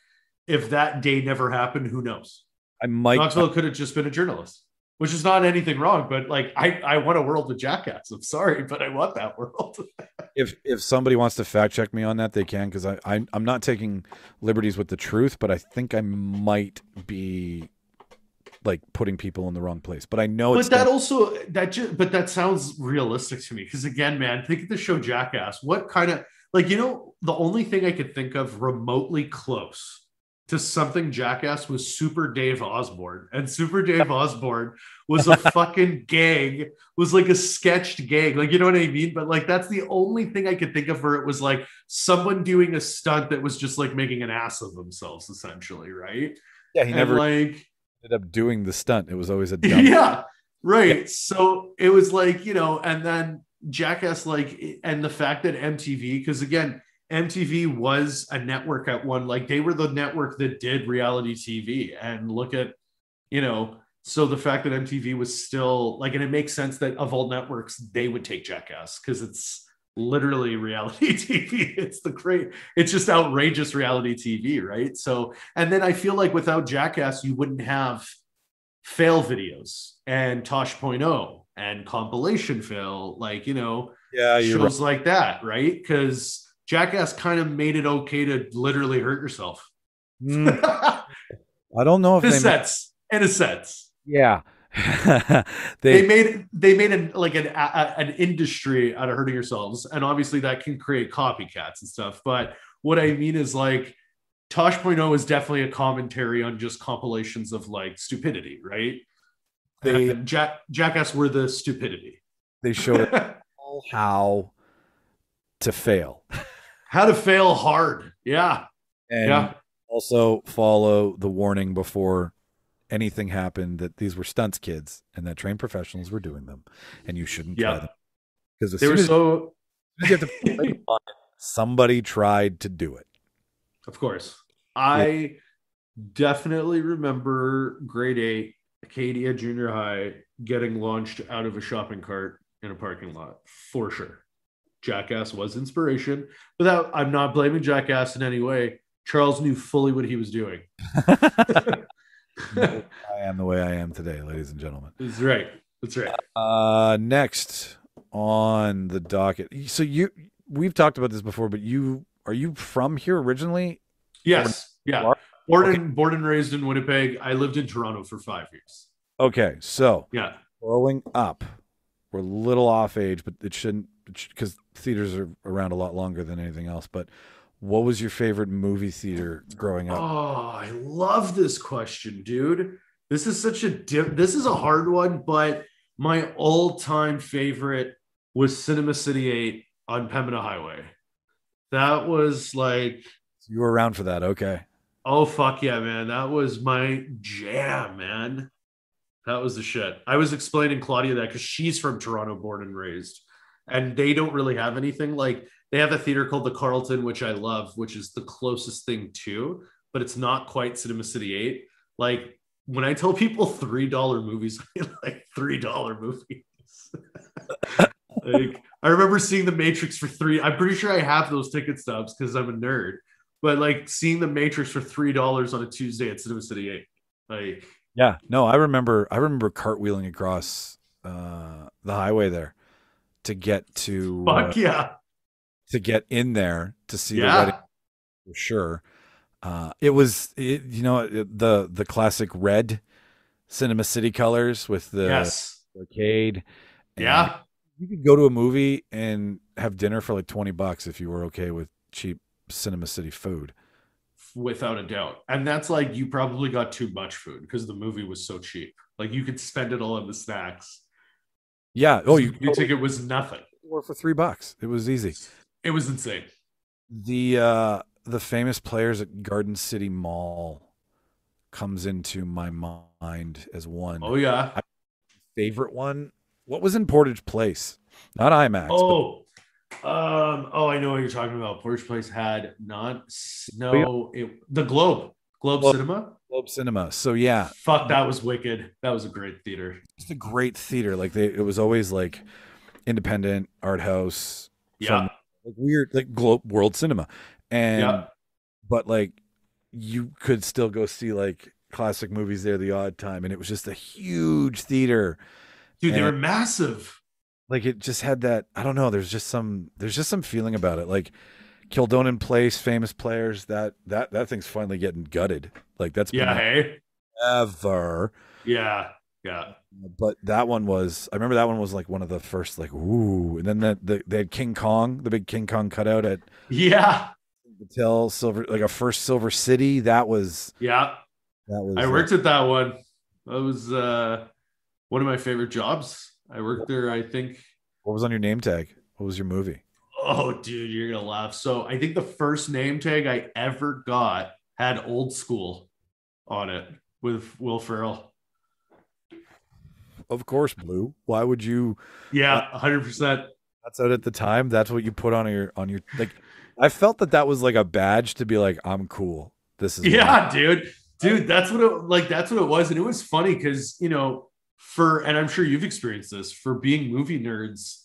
if that day never happened, who knows? I might, Knoxville could have just been a journalist, which is not anything wrong. But like, I I want a world with jackass. I'm sorry, but I want that world. [LAUGHS] if if somebody wants to fact check me on that, they can because I, I I'm not taking liberties with the truth, but I think I might be like putting people in the wrong place. But I know it's but that also that just but that sounds realistic to me because again man think of the show jackass what kind of like you know the only thing i could think of remotely close to something jackass was super dave osborne. And super dave osborne was a [LAUGHS] fucking gag was like a sketched gag like you know what i mean? But like that's the only thing i could think of where it was like someone doing a stunt that was just like making an ass of themselves essentially right? Yeah, he And, never like ended up doing the stunt. It was always a [LAUGHS] dumb. yeah right. So it was like you know and then jackass like and the fact that mtv because again mtv was a network at one like they were the network that did reality tv and look at you know So the fact that MTV was still like, and it makes sense that of all networks, they would take Jackass because it's literally reality [LAUGHS] TV. It's the great, it's just outrageous reality TV, right? So, and then I feel like without Jackass, you wouldn't have fail videos and Tosh.0 and compilation fail, like, you know, Yeah, shows like that, right? Because Jackass kind of made it okay to literally hurt yourself. Mm, [LAUGHS] I don't know if in a they. sense, in a sense, yeah, [LAUGHS] they, they. made they made an like an a, an industry out of hurting yourselves, and obviously that can create copycats and stuff. But what I mean is like Tosh.0 is definitely a commentary on just compilations of like stupidity, right? They- Jack Jackass were the stupidity. They showed [LAUGHS] how to fail How to fail hard, yeah, and yeah. also follow the warning before anything happened that these were stunts kids and that trained professionals were doing them, and you shouldn't try them because They were so to put on it, somebody tried to do it. Of course. I definitely remember grade eight, Acadia Junior High, getting launched out of a shopping cart in a parking lot for sure. Jackass was inspiration, but that, I'm not blaming Jackass in any way. Charles knew fully what he was doing. [LAUGHS] I am the way I am today, ladies and gentlemen. That's right. That's right. Uh, next on the docket. So you, we've talked about this before, but you are you from here originally? Yes. Yeah. Or- Born, Okay. and, born and raised in Winnipeg. I lived in Toronto for five years. Okay, so Yeah. growing up, we're a little off age, but it shouldn't because theaters are around a lot longer than anything else. But what was your favorite movie theater growing up? Oh, I love this question, dude. This is such a this is a hard one, but my all-time favorite was Cinema City 8 on Pembina Highway. That was like, You were around for that, okay? oh fuck yeah, man. That was my jam, man. That was the shit. I was explaining Claudia that because she's from Toronto, born and raised, and they don't really have anything like they have a theater called the Carlton, which I love, which is the closest thing to, but it's not quite Cinema City 8. Like when I tell people [LAUGHS] three dollar movies, [LAUGHS] like three dollar movies. [LAUGHS] like I remember seeing The Matrix for three. I'm pretty sure I have those ticket stubs because I'm a nerd. But like seeing The Matrix for three dollars on a Tuesday at Cinema City 8. Like Yeah. No, I remember. I remember cartwheeling across uh, the highway there to get to uh, fuck yeah. to get in there to see the wedding for sure. Uh, it was, it, you know, it- the the classic red Cinema City colors with the yes. arcade. Yeah. you could go to a movie and have dinner for like twenty bucks if you were okay with cheap Cinema City food. Without a doubt. And that's like you probably got too much food because the movie was so cheap. Like you could spend it all on the snacks. Yeah. Oh, you your ticket was nothing. or for three bucks. It was easy. It was insane. The uh the famous players at Garden City Mall comes into my mind as one Oh yeah. favorite one. What was in Portage Place? Not IMAX. but Oh, um, oh, I know what you're talking about. Portage Place had not no it, the Globe, Globe Globe. Cinema. Globe Cinema. So yeah, Fuck, that was wicked. That was a great theater. it's a great theater. Like they, it was always like independent art house, Yeah, From- like weird, like globe world cinema, and Yeah. but like you could still go see like classic movies there the odd time, and it was just a huge theater. dude, they were massive. Like it just had that. I don't know. There's just some. There's just some feeling about it. Like Kildonan Place, famous players. That that that thing's finally getting gutted. Like that's been Yeah, hey, ever. yeah, yeah. But that one was. I remember that one was like one of the first. Like ooh, and then that the, they had King Kong, the big King Kong cutout at Yeah, Hotel Silver, like a first Silver City. That was yeah. that was. I worked at that one. That was uh, one of my favorite jobs. I worked there. I think. what was on your name tag? What was your movie? Oh, dude, you're gonna laugh. So I think the first name tag I ever got had "Old School" on it with Will Ferrell. Of course, Blue. Why would you? Yeah, hundred percent. That's out at the time. That's what you put on your on your like. I felt that that was like a badge to be like, I'm cool. This is Yeah, dude. dude that's what it like that's what it was and it was funny because you know for and i'm sure you've experienced this for being movie nerds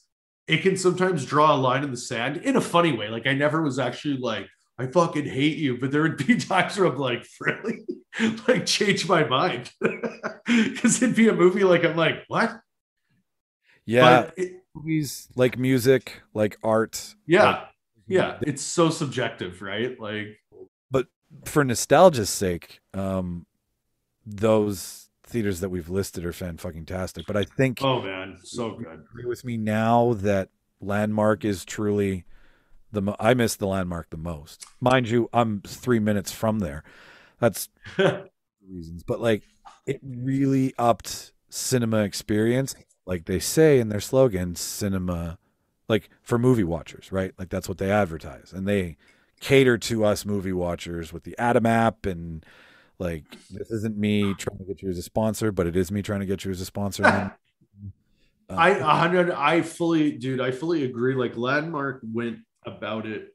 it can sometimes draw a line in the sand in a funny way. Like i never was actually like i fucking hate you but there would be [LAUGHS] times where i'm like really? [LAUGHS] Like change my mind. [LAUGHS] Because it'd be a movie like i'm like what? Yeah, it- movies like music, like art. yeah like- yeah it's so subjective right? Like but for nostalgia's sake, um, those theaters that we've listed are fan fucking tastic. But I think oh man so good agree with me now that Landmark is truly the. Mo- I miss the Landmark the most. Mind you, I'm three minutes from there. That's [LAUGHS] reasons, but like it really upped cinema experience. Like they say in their slogan, cinema, like for movie watchers, right? Like that's what they advertise, and they cater to us movie watchers with the Adam app and. Like this isn't me trying to get you as a sponsor, but it is me trying to get you as a sponsor. [LAUGHS] Uh, I a hundred. I fully, dude. I fully agree. Like Landmark went about it.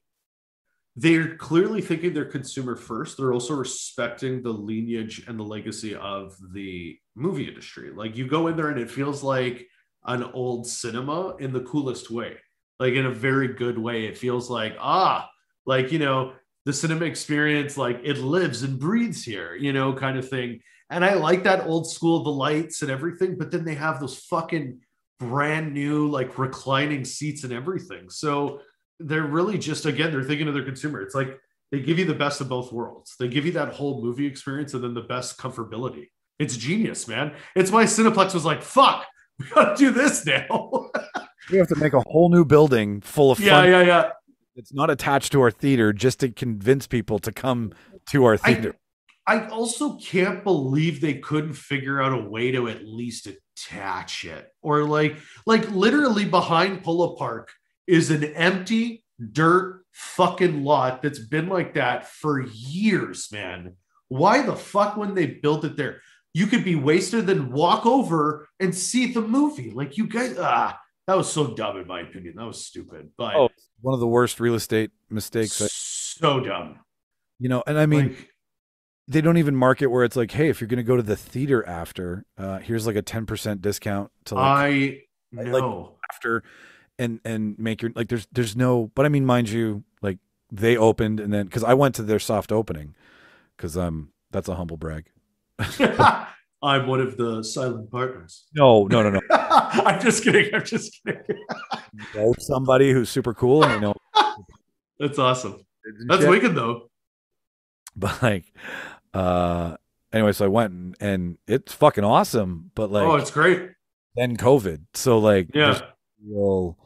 They're clearly thinking they're consumer first. They're also respecting the lineage and the legacy of the movie industry. Like you go in there and it feels like an old cinema in the coolest way, like in a very good way. It feels like ah, like you know the cinema experience, like it lives and breathes here, you know, kind of thing. And I like that old school, the lights and everything. But then they have those fucking brand new like reclining seats and everything. So they're really just again they're thinking of their consumer. It's like they give you the best of both worlds. They give you that whole movie experience and then the best comfortability. It's genius, man. It's why Cineplex was like, "Fuck, [LAUGHS] we gotta do this now." [LAUGHS] we have to make a whole new building full of yeah, fun. yeah, yeah. It's not attached to our theater just to convince people to come to our theater. I also can't believe they couldn't figure out a way to at least attach it. Or like like literally behind Polo Park is an empty dirt fucking lot that's been like that for years, man. Why the fuck when they built it there? You could be wasted then walk over and see the movie. Like you guys ah that was so dumb in my opinion. That was stupid. But Oh, One of the worst real estate mistakes, I- so dumb. you know. And I mean, Like, they don't even market where it's like, hey, if you're going to go to the theater after, uh, here's like a ten percent discount to like I like- know. after, and and make your like. There's there's no, but I mean, mind you, like they opened and then because I went to their soft opening, because um that's a humble brag. [LAUGHS] [LAUGHS] I'm one of the silent partners. No, no, no, no. [LAUGHS] I'm just kidding. I'm just kidding. know somebody who's super cool and you know [LAUGHS] That's awesome. That's wicked though. [LAUGHS] but like uh anyway so i went and, and it's fucking awesome but like oh, it's great. then covid so like Yeah. real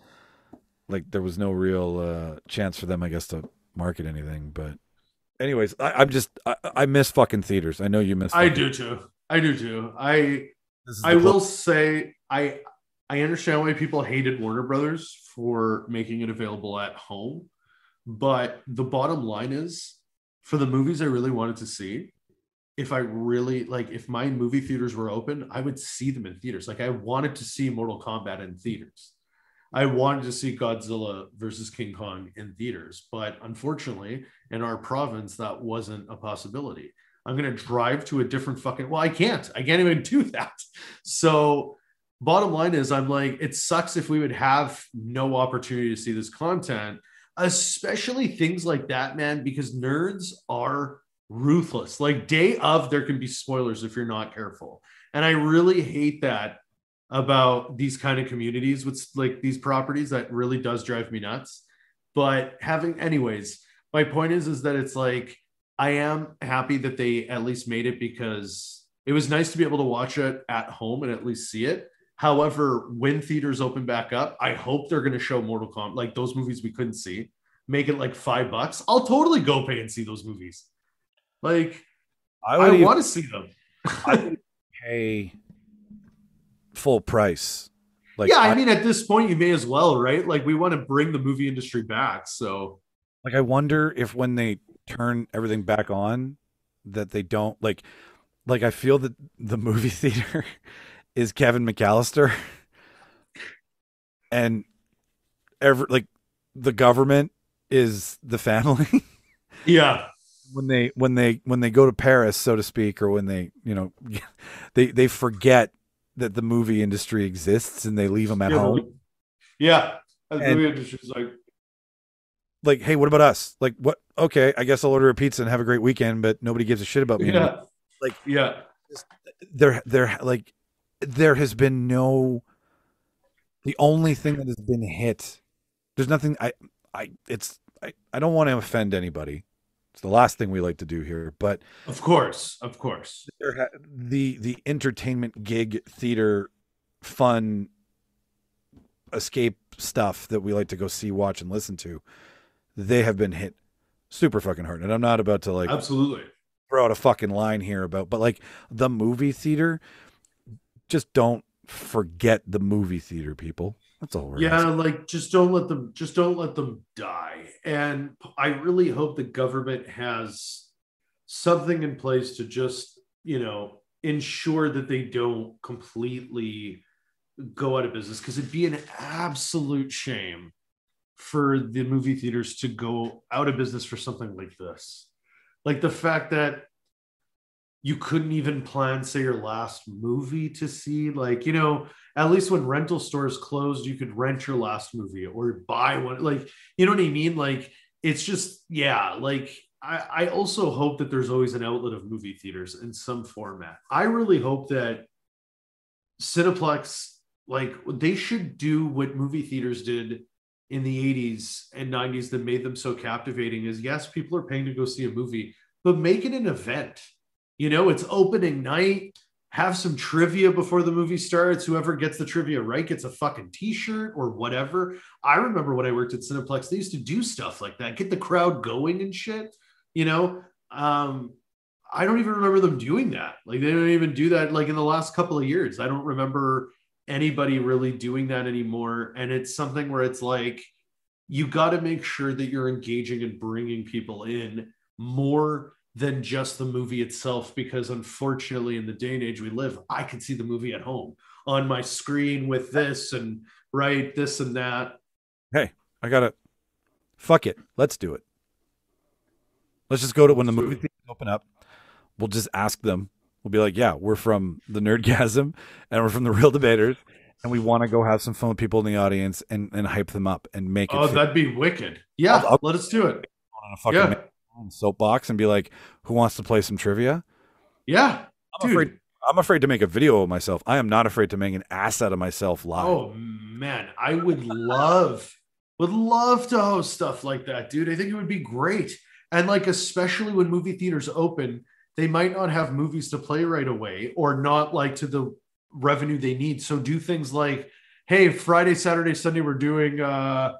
like there was no real uh chance for them i guess to market anything but anyways I, i'm just I, I miss fucking theaters i know you miss I do too. I do too. I I will say I I understand why people hated Warner Brothers for making it available at home, but the bottom line is for the movies I really wanted to see, if I really like if my movie theaters were open, I would see them in theaters. Like I wanted to see Mortal Kombat in theaters. I wanted to see Godzilla versus King Kong in theaters, but unfortunately, in our province, that wasn't a possibility. I'm going to drive to a different fucking. Well, I can't. I can't even do that. So, bottom line is, I'm like, it sucks if we would have no opportunity to see this content, especially things like that, man, because nerds are ruthless. Like, day of, there can be spoilers if you're not careful. And I really hate that about these kind of communities with like these properties that really does drive me nuts. But having, anyways, my point is, is that it's like, I am happy that they at least made it because it was nice to be able to watch it at home and at least see it. However, when theaters open back up, I hope they're going to show Mortal Kombat, like those movies we couldn't see, make it like five bucks. I'll totally go pay and see those movies. Like, i I, even want to see them. [LAUGHS] pay full price like yeah, I mean, at this point, you may as well, right? Like, we want to bring the movie industry back. So, Like I wonder if when they turn everything back on that they don't like like I feel that the movie [LAUGHS] theater is Kevin McAllister [LAUGHS] and every like the government is the family. [LAUGHS] yeah, when they when they when they go to Paris, so to speak, or when they you know they they forget that the movie industry exists and they leave them at yeah, home. yeah. The And- movie industry's like, Like, hey, what about us? Like, what? Okay, I guess I'll order a pizza and have a great weekend, but nobody gives a shit about me. anymore. yeah, Like- yeah, there there like there has been no the only thing that has been hit there's nothing i i it's i, I don't want to offend anybody it's the last thing we like to do here but of course, of course. there the the entertainment gig theater fun escape stuff that we like to go see watch and listen to they have been hit super fucking hard and i'm not about to like Absolutely. throw out a fucking line here about, but like the movie theater, just don't forget the movie theater, people. That's all we're Yeah, asking. like just don't let them just don't let them die. And I really hope the government has something in place to just, you know, ensure that they don't completely go out of business because it'd be an absolute shame for the movie theaters to go out of business for something like this. Like the fact that you couldn't even plan, say, your last movie to see, like, you know, at least when rental stores closed, you could rent your last movie or buy one. Like, you know what I mean? Like, it's just, yeah, like, I, I also hope that there's always an outlet of movie theaters in some format. I really hope that Cineplex, like, they should do what movie theaters did in the 80s and 90s that made them so captivating is yes, people are paying to go see a movie, but make it an event. You know, it's opening night. Have some trivia before the movie starts. Whoever gets the trivia right gets a fucking t-shirt or whatever. I remember when I worked at Cineplex, they used to do stuff like that, get the crowd going and shit. You know, um, I don't even remember them doing that. Like they don't even do that like in the last couple of years. I don't remember anybody really doing that anymore. And it's something where it's like you got to make sure that you're engaging and bringing people in more than just the movie itself because unfortunately in the day and age we live i can see the movie at home on my screen with this and right this and that hey I gotta fuck it. Let's do it. Let's just go to when the movie theaters open up. We'll just ask them. We'll be like, yeah, we're from the Nerdgasm and we're from the Reel Debaters, and we want to go have some fun with people in the audience and, and hype them up and make it oh that'd be wicked yeah I'll- I'll- let us do it on a fucking yeah soapbox and be like, who wants to play some trivia? yeah I'm dude afraid. I'm afraid to make a video of myself. I am not afraid to make an ass out of myself live. oh man i would love would love to host stuff like that dude i think it would be great and like especially when movie theaters open they might not have movies to play right away or not like to the revenue they need. So do things like hey friday saturday sunday we're doing uh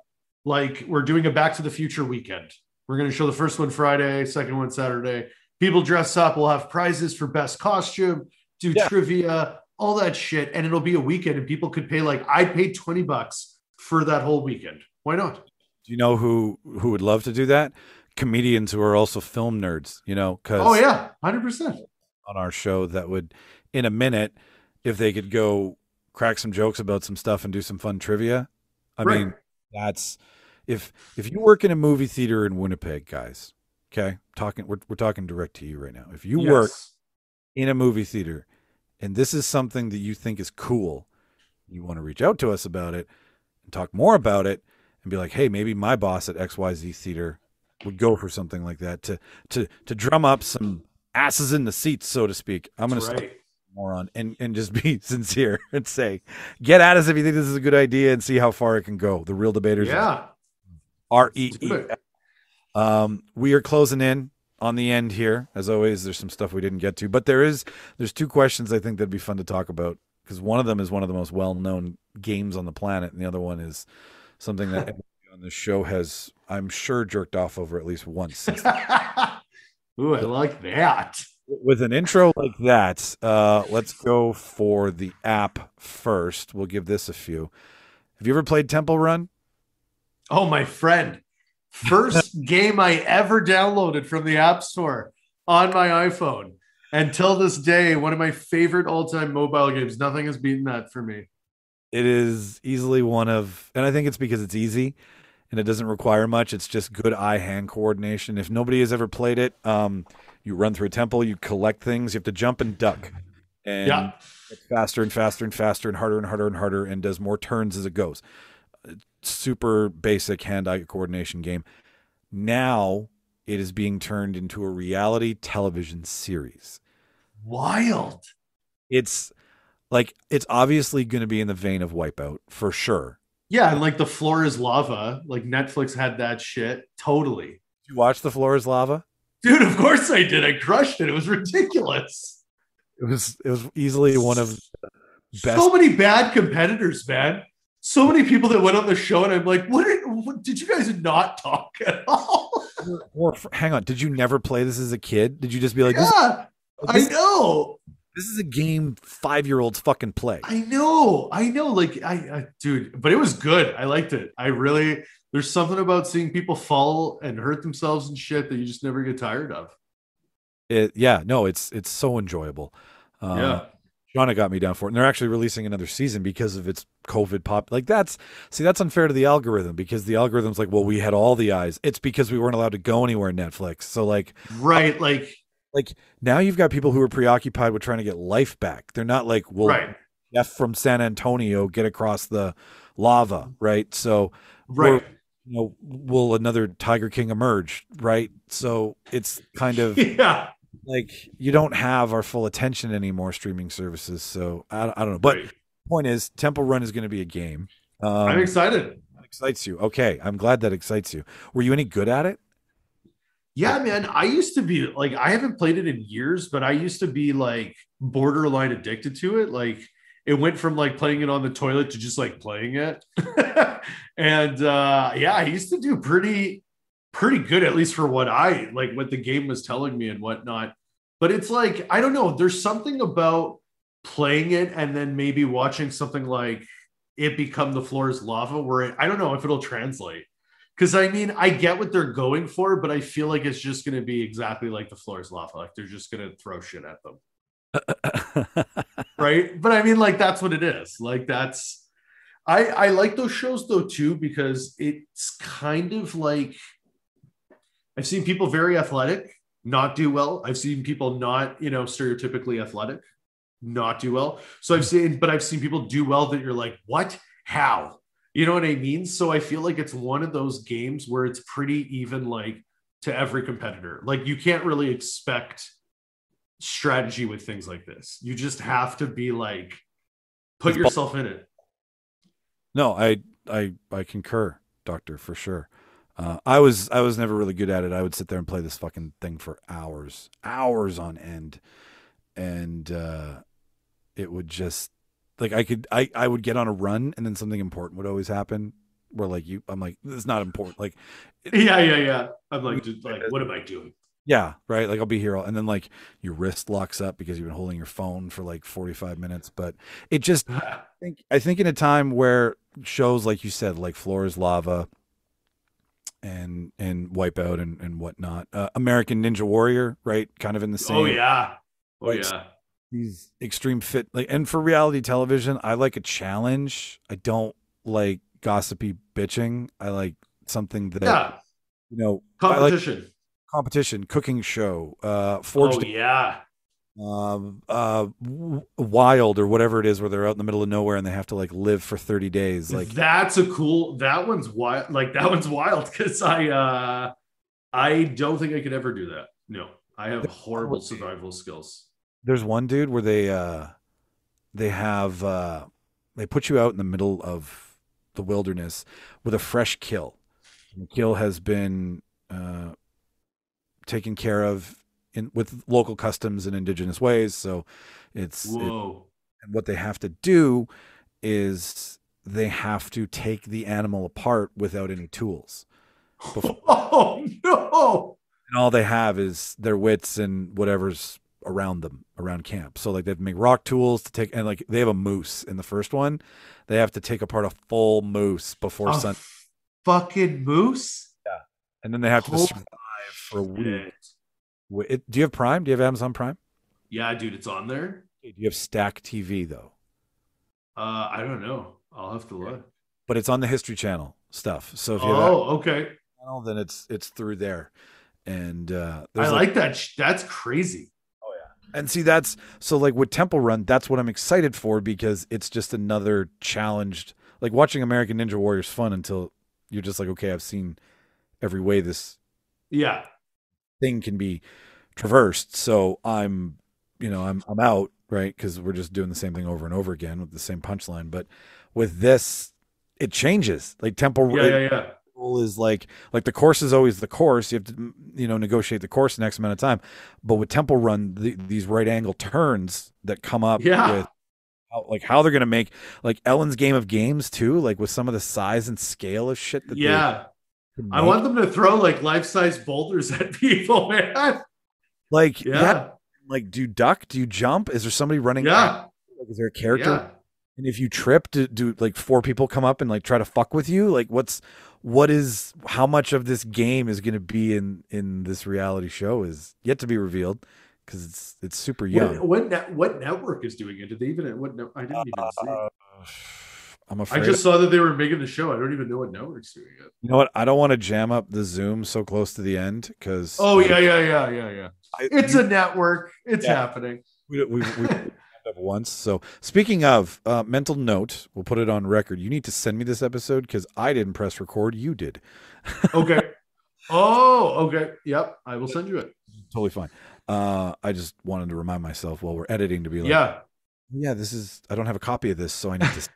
like we're doing a back to the future weekend. We're going to show the first one friday second one saturday. People dress up we'll have prizes for best costume do Yeah. trivia all that shit and it'll be a weekend and people could pay like i paid 20 bucks for that whole weekend. Why not? Do you know who who would love to do that? Comedians who are also film nerds. You know, because oh yeah 100% on our show that would, in a minute, if they could go crack some jokes about some stuff and do some fun trivia. I Right. mean, that's if if you work in a movie theater in Winnipeg, guys. Okay, talking we're we're talking direct to you right now. If you work in a movie theater and this is something that you think is cool, you want to reach out to us about it and talk more about it and be like, hey, maybe my boss at XYZ Theater would go for something like that to to to drum up some asses in the seats, so to speak. I'm gonna That's stop moron and and just [LAUGHS] be sincere and say, get at us if you think this is a good idea and see how far it can go. The reel debaters yeah R E E. Um, we are closing in on the end here. As always, there's some stuff we didn't get to, but there is there's two questions I think that'd be fun to talk about because one of them is one of the most well-known games on the planet, and the other one is something that [LAUGHS] on this show has, I'm sure, jerked off over at least once. [LAUGHS] Ooh, I like that. With an intro like that, uh, let's go for the app first. We'll give this a few. Have you ever played Temple Run? Oh, my friend. First [LAUGHS] game I ever downloaded from the App Store on my iPhone. Until this day, one of my favorite all time mobile games. Nothing has beaten that for me. It is easily one of, and I think it's because it's easy. And it doesn't require much. It's just good eye-hand coordination. If nobody has ever played it, um, you run through a temple, you collect things, you have to jump and duck, and Yeah. it's faster and faster and faster and harder and harder and harder, and does more turns as it goes. Super basic hand-eye coordination game. Now it is being turned into a reality television series. Wild. It's like it's obviously going to be in the vein of Wipeout for sure. Yeah, and like the floor is lava. Like Netflix had that shit. Totally. Did you watch The Floor is Lava? Dude, of course I did. I crushed it. It was ridiculous. It was it was easily one of the best. So many bad competitors, man. So many people that went on the show, and I'm like, what, are, what did you guys not talk at all? or, hang on, did you never play this as a kid? Did you just be like, this, yeah, I this, know. This is a game five year olds fucking play? I know. I know. Like, I, I, dude, but it was good. I liked it. I really, there's something about seeing people fall and hurt themselves and shit that you just never get tired of. It, yeah, no, it's it's so enjoyable. Uh, yeah. Shauna got me down for it, and they're actually releasing another season because of its COVID pop. Like that's see, that's unfair to the algorithm because the algorithm's like, well, we had all the eyes. It's because we weren't allowed to go anywhere. In Netflix, so like, Right. Like, like now you've got people who are preoccupied with trying to get life back. They're not like, well, right. Jeff from San Antonio get across the lava, right? So, Right. you know, will another Tiger King emerge, right? So it's kind of [LAUGHS] yeah. like you don't have our full attention anymore streaming services so i, I don't know but Right. point is temple run is going to be a game um, I'm excited. that excites you okay i'm glad that excites you were you any good at it Yeah, man. I used to be like, I haven't played it in years, but I used to be like borderline addicted to it. Like, it went from like playing it on the toilet to just like playing it. [LAUGHS] and uh yeah, I used to do pretty, pretty good, at least for what I like, what the game was telling me and whatnot. But it's like, I don't know, there's something about playing it and then maybe watching something like it become the floor is lava where it, I don't know if it'll translate. Because I mean, I get what they're going for, but I feel like it's just going to be exactly like the floor is lava. Like they're just going to throw shit at them, right? [LAUGHS] But I mean, like that's what it is. Like that's. I I like those shows though too because it's kind of like I've seen people very athletic not do well. I've seen people not you know stereotypically athletic not do well. So I've mm. seen, but I've seen people do well that you're like, what? How? You know what I mean? So I feel like it's one of those games where it's pretty even, like to every competitor. Like you can't really expect strategy with things like this. You just have to be like, put It's yourself in it. no i i i concur doctor for sure uh, i was i was never really good at it i would sit there and play this fucking thing for hours hours on end and uh it would just like i could i i would get on a run and then something important would always happen where like you i'm like it's not important like [LAUGHS] Yeah, yeah, yeah. I'm like, dude, like, what am I doing? Yeah, right. Like I'll be here, all, and then like your wrist locks up because you've been holding your phone for like forty five minutes. But it just, [LAUGHS] I think, I think in a time where shows like you said, like Floor is Lava, and and Wipeout and and whatnot, uh, American Ninja Warrior, right? Kind of in the same. oh yeah, oh yeah. These extreme fit, like, and for reality television, I like a challenge. I don't like gossipy bitching. I like something that Yeah, you know. I like competition. competition, cooking show, uh, forged oh yeah, um, uh, w- wild or whatever it is, where they're out in the middle of nowhere and they have to like live for thirty days. Like, that's a cool. That one's wild. Like that one's wild because I, uh I don't think I could ever do that. No, I have horrible survival skills. There's one dude where they uh, they have uh, they put you out in the middle of the wilderness with a fresh kill. And the kill has been uh, taken care of in with local customs and indigenous ways. So it's it- Whoa. and what they have to do is they have to take the animal apart without any tools. [LAUGHS] Before- Oh no! and all they have is their wits and whatever's around them around camp. So like they have to make rock tools to take and like they have a moose in the first one. They have to take apart a full moose before A sun fucking moose. Yeah, and then they have to survive for a week. It- do you have Prime? Do you have Amazon Prime? Yeah, dude, it's on there. Do you have Stack TV though? Uh, I don't know. I'll have to look. but it's on the History Channel stuff. So if you have Oh, okay. channel, then it's it's through there. And uh, I there's like that. That's crazy. And see, that's so like with Temple Run, that's what I'm excited for because it's just another challenged. Like watching American Ninja Warriors fun until you're just like, okay, I've seen every way this Yeah. thing can be traversed. So I'm, you know, I'm I'm out right because we're just doing the same thing over and over again with the same punchline. But with this, it changes. Like Temple Yeah, yeah, yeah. Rule is like like the course is always the course. You have to you know negotiate the course the next amount of time. But with Temple Run, the, these right angle turns that come up Yeah. with how, like how they're gonna make like Ellen's Game of Games too, like with some of the size and scale of shit that Yeah. I want them to throw like life size boulders [LAUGHS] at people, man. like Yeah. that like do you duck? Do you jump? Is there somebody running? Yeah. Like, is there a character? Yeah. And if you trip, do, do like four people come up and like try to fuck with you? Like what's what is how much of this game is going to be in in this reality show is yet to be revealed because it's it's super young. What, what, what network is doing it? Did they even? What? No, I didn't even see. [SIGHS] I'm afraid. I just saw that they were making the show. I don't even know what network's doing it. you know what? I don't want to jam up the Zoom so close to the end because Oh yeah, yeah, yeah, yeah, yeah. I, It's a network. It's Yeah. happening. we we, we up once. So speaking of uh, mental note, we'll put it on record. You need to send me this episode because I didn't press record. You did. [LAUGHS] Okay. oh, okay. Yep. I will send you it. Totally fine. Uh, I just wanted to remind myself while we're editing to be like, yeah, yeah, this is. I don't have a copy of this, so I need to. [LAUGHS] for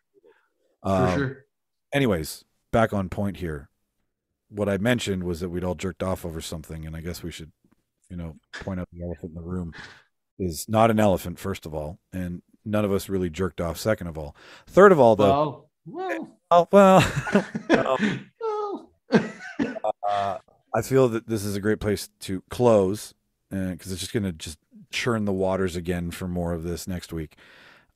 Um, sure. Anyways, back on point here. What I mentioned was that we'd all jerked off over something, and I guess we should, you know, point out the elephant in the room is not an elephant, first of all, and none of us really jerked off, second of all. Third of all, though, Well, well, oh, well, [LAUGHS] well. uh, I feel that this is a great place to close because it's just going to just churn the waters again for more of this next week.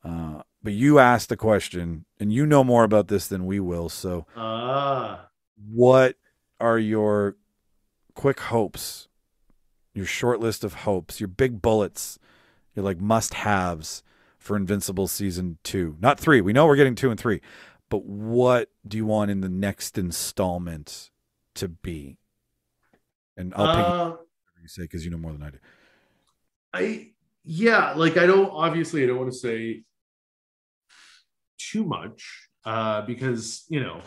Uh, but you asked the question, and you know more about this than we will. So, Ah, what are your quick hopes, your short list of hopes, your big bullets, your like must haves for Invincible season two? Not three. We know we're getting two and three, but what do you want in the next installment to be? And I'll pick uh, whatever you say because you know more than I do. I yeah, like I don't obviously I don't want to say too much uh because you know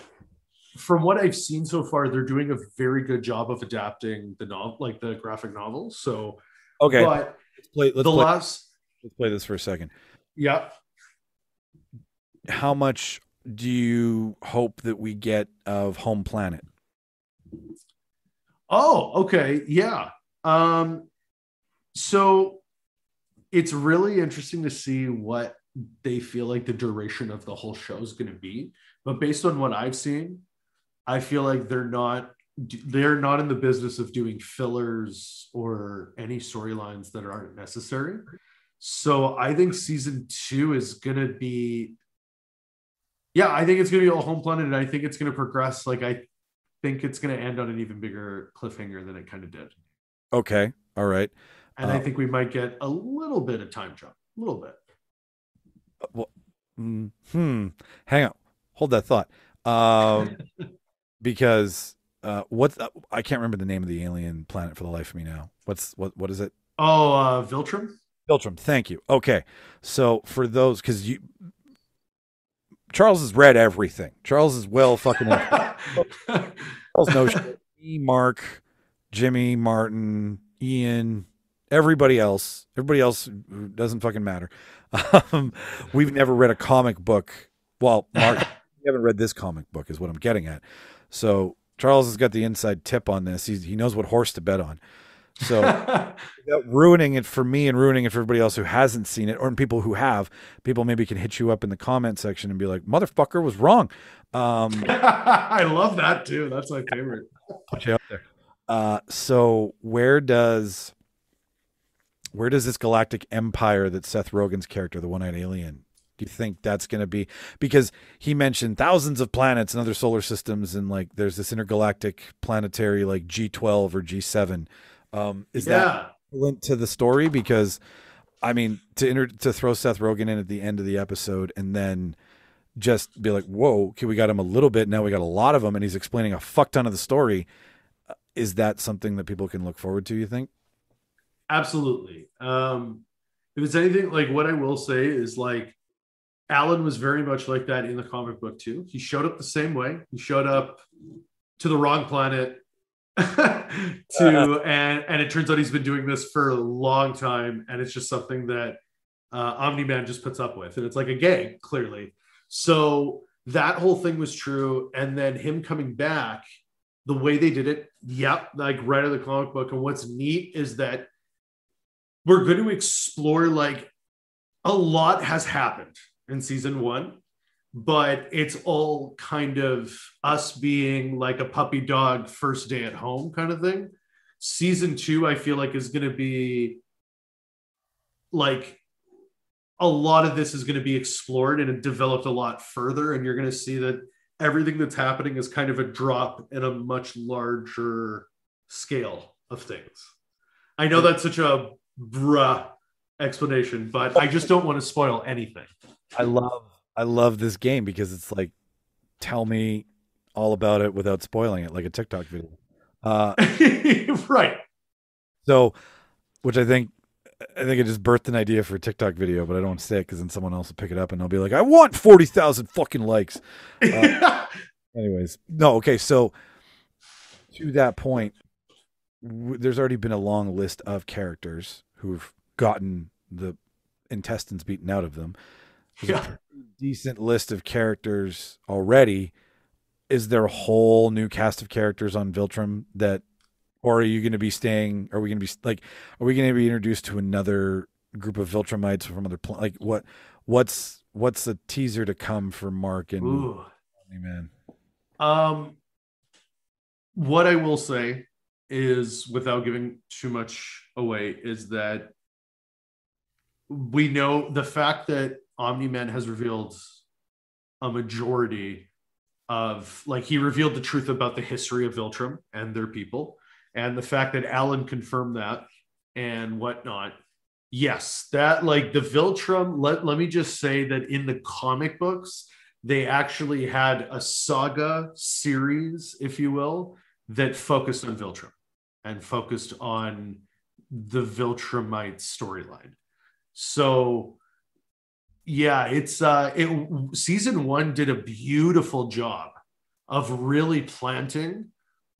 from what I've seen so far, they're doing a very good job of adapting the novel, like the graphic novel. So, Okay, but let's play. Let's the play, last, let's play this for a second. yeah, How much do you hope that we get of Home Planet? Oh, okay. Yeah. Um, so it's really interesting to see what they feel like the duration of the whole show is going to be. But based on what I've seen, I feel like they're not they're not in the business of doing fillers or any storylines that aren't necessary. So I think season two is going to be yeah, I think it's going to be a home planet and I think it's going to progress like I think it's going to end on an even bigger cliffhanger than it kind of did. Okay, all right. And I Uh, think we might get a little bit of time jump, a little bit. Mm, Hmm. Hang on. Hold that thought. Um, [LAUGHS] because uh, what I can't remember the name of the alien planet for the life of me now. What's what? What is it? Oh, uh, Viltrum? Filtrum. Thank you. Okay. So for those, because you, Charles has read everything. Charles is well fucking. [LAUGHS] Charles knows me, Mark, Jimmy, Martin, Ian, everybody else. Everybody else doesn't fucking matter. Um, we've never read a comic book. Well, Mark, [LAUGHS] we haven't read this comic book, is what I'm getting at. So Charles has got the inside tip on this. He's, he knows what horse to bet on. So [LAUGHS] without ruining it for me and ruining it for everybody else who hasn't seen it, or people who have, people maybe can hit you up in the comment section and be like, "Motherfucker was wrong." Um, [LAUGHS] I love that too. That's my favorite. put you out there. Uh, so where does where does this galactic empire that Seth Rogen's character, the one-eyed alien, do you think that's going to be? Because he mentioned thousands of planets and other solar systems, and like there's this intergalactic planetary like G12 or G7. Um, is that yeah. relevant to the story? Because I mean, to inter- to throw Seth Rogen in at the end of the episode, and then just be like, whoa, okay, we got him a little bit. Now we got a lot of them, and he's explaining a fuck ton of the story. Uh, Is that something that people can look forward to? You think? Absolutely. Um, if it's anything like what I will say is like Allen was very much like that in the comic book too. He showed up the same way. He showed up to the wrong planet. [LAUGHS] to and and it turns out he's been doing this for a long time, and it's just something that uh, Omni Man just puts up with, and it's like a gang clearly. So that whole thing was true, and then him coming back, the way they did it, yep, like right out of the comic book. And what's neat is that we're going to explore like a lot has happened in season one, but it's all kind of us being like a puppy dog first day at home kind of thing. Season two, I feel like, is going to be like a lot of this is going to be explored and developed a lot further. And you're going to see that everything that's happening is kind of a drop in a much larger scale of things. I know that's such a bruh explanation, but I just don't want to spoil anything. I love I love this game because it's like tell me all about it without spoiling it, like a TikTok video. Uh, [LAUGHS] right. so, which I think I think it just birthed an idea for a TikTok video, but I don't want to say it because then someone else will pick it up and they'll be like, "I want forty thousand fucking likes." [LAUGHS] Anyways, no, okay. So to that point, w- there's already been a long list of characters who've gotten the intestines beaten out of them. Yeah. decent list of characters already. Is there a whole new cast of characters on Viltrum that, or are you going to be staying? Are we going to be like, are we going to be introduced to another group of Viltrumites from other pla- like what? What's what's the teaser to come for Mark and Ooh. man? Um, what I will say is, without giving too much away, is that we know the fact that Omni Man has revealed a majority of, like, he revealed the truth about the history of Viltrum and their people, and the fact that Allen confirmed that and whatnot. Yes, that like the Viltrum. Let let me just say that in the comic books, they actually had a saga series, if you will, that focused on Viltrum and focused on the Viltrumite storyline. So yeah, it's uh it season 1 did a beautiful job of really planting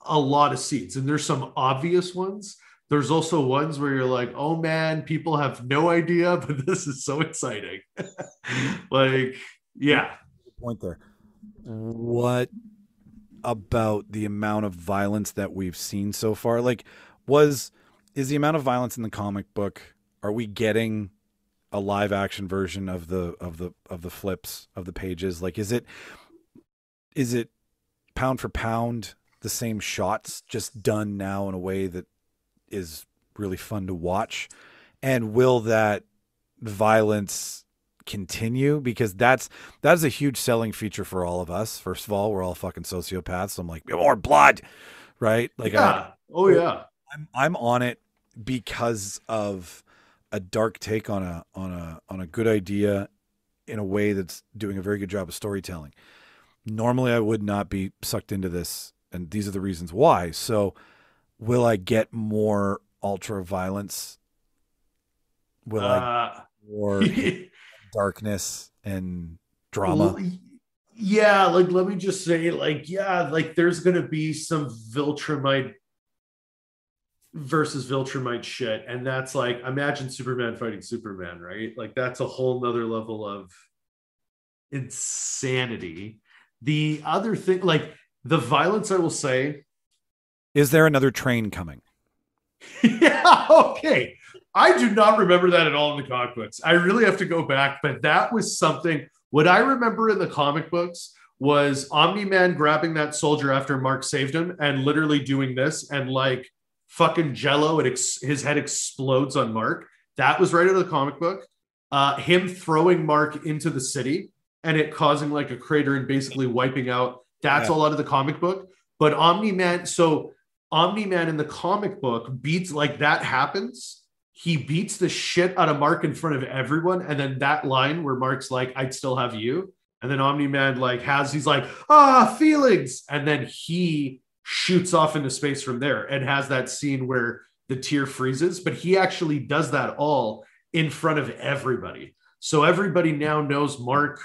a lot of seeds and there's some obvious ones. There's also ones where you're like, "Oh man, people have no idea, [LAUGHS] but this is so exciting." [LAUGHS] like, yeah, point there. What about the amount of violence that we've seen so far? Like, was is the amount of violence in the comic book? Are we getting a live action version of the of the of the flips of the pages? Like, is it is it pound for pound the same shots, just done now in a way that is really fun to watch? And will that violence continue because that's that's a huge selling feature for all of us. First of all, we're all fucking sociopaths. So I'm like, more blood, right? Like, yeah. I, oh yeah. I'm I'm on it because of a dark take on a on a on a good idea in a way that's doing a very good job of storytelling. Normally, I would not be sucked into this, and these are the reasons why. So, will I get more ultra violence? Will I Uh, get more [LAUGHS] darkness and drama? Yeah, like let me just say, like, yeah, like there's gonna be some Viltrumite versus Viltrumite shit. And that's like imagine Superman fighting Superman, right? Like that's a whole nother level of insanity. The other thing, like the violence, I will say, Is there another train coming? [LAUGHS] yeah, okay. I do not remember that at all in the comic books. I really have to go back, but that was something. What I remember in the comic books was Omni Man grabbing that soldier after Mark saved him and literally doing this and like fucking jello, it ex- his head explodes on Mark. That was right out of the comic book. Uh, him throwing Mark into the city and it causing like a crater and basically wiping out. That's Yeah. all out of the comic book. But Omni Man, so Omni Man in the comic book beats like that happens. He beats the shit out of Mark in front of everyone. And then that line where Mark's like, I'd still have you. And then Omni Man like has he's like, ah, feelings. And then he shoots off into space from there and has that scene where the tear freezes, but he actually does that all in front of everybody. So everybody now knows Mark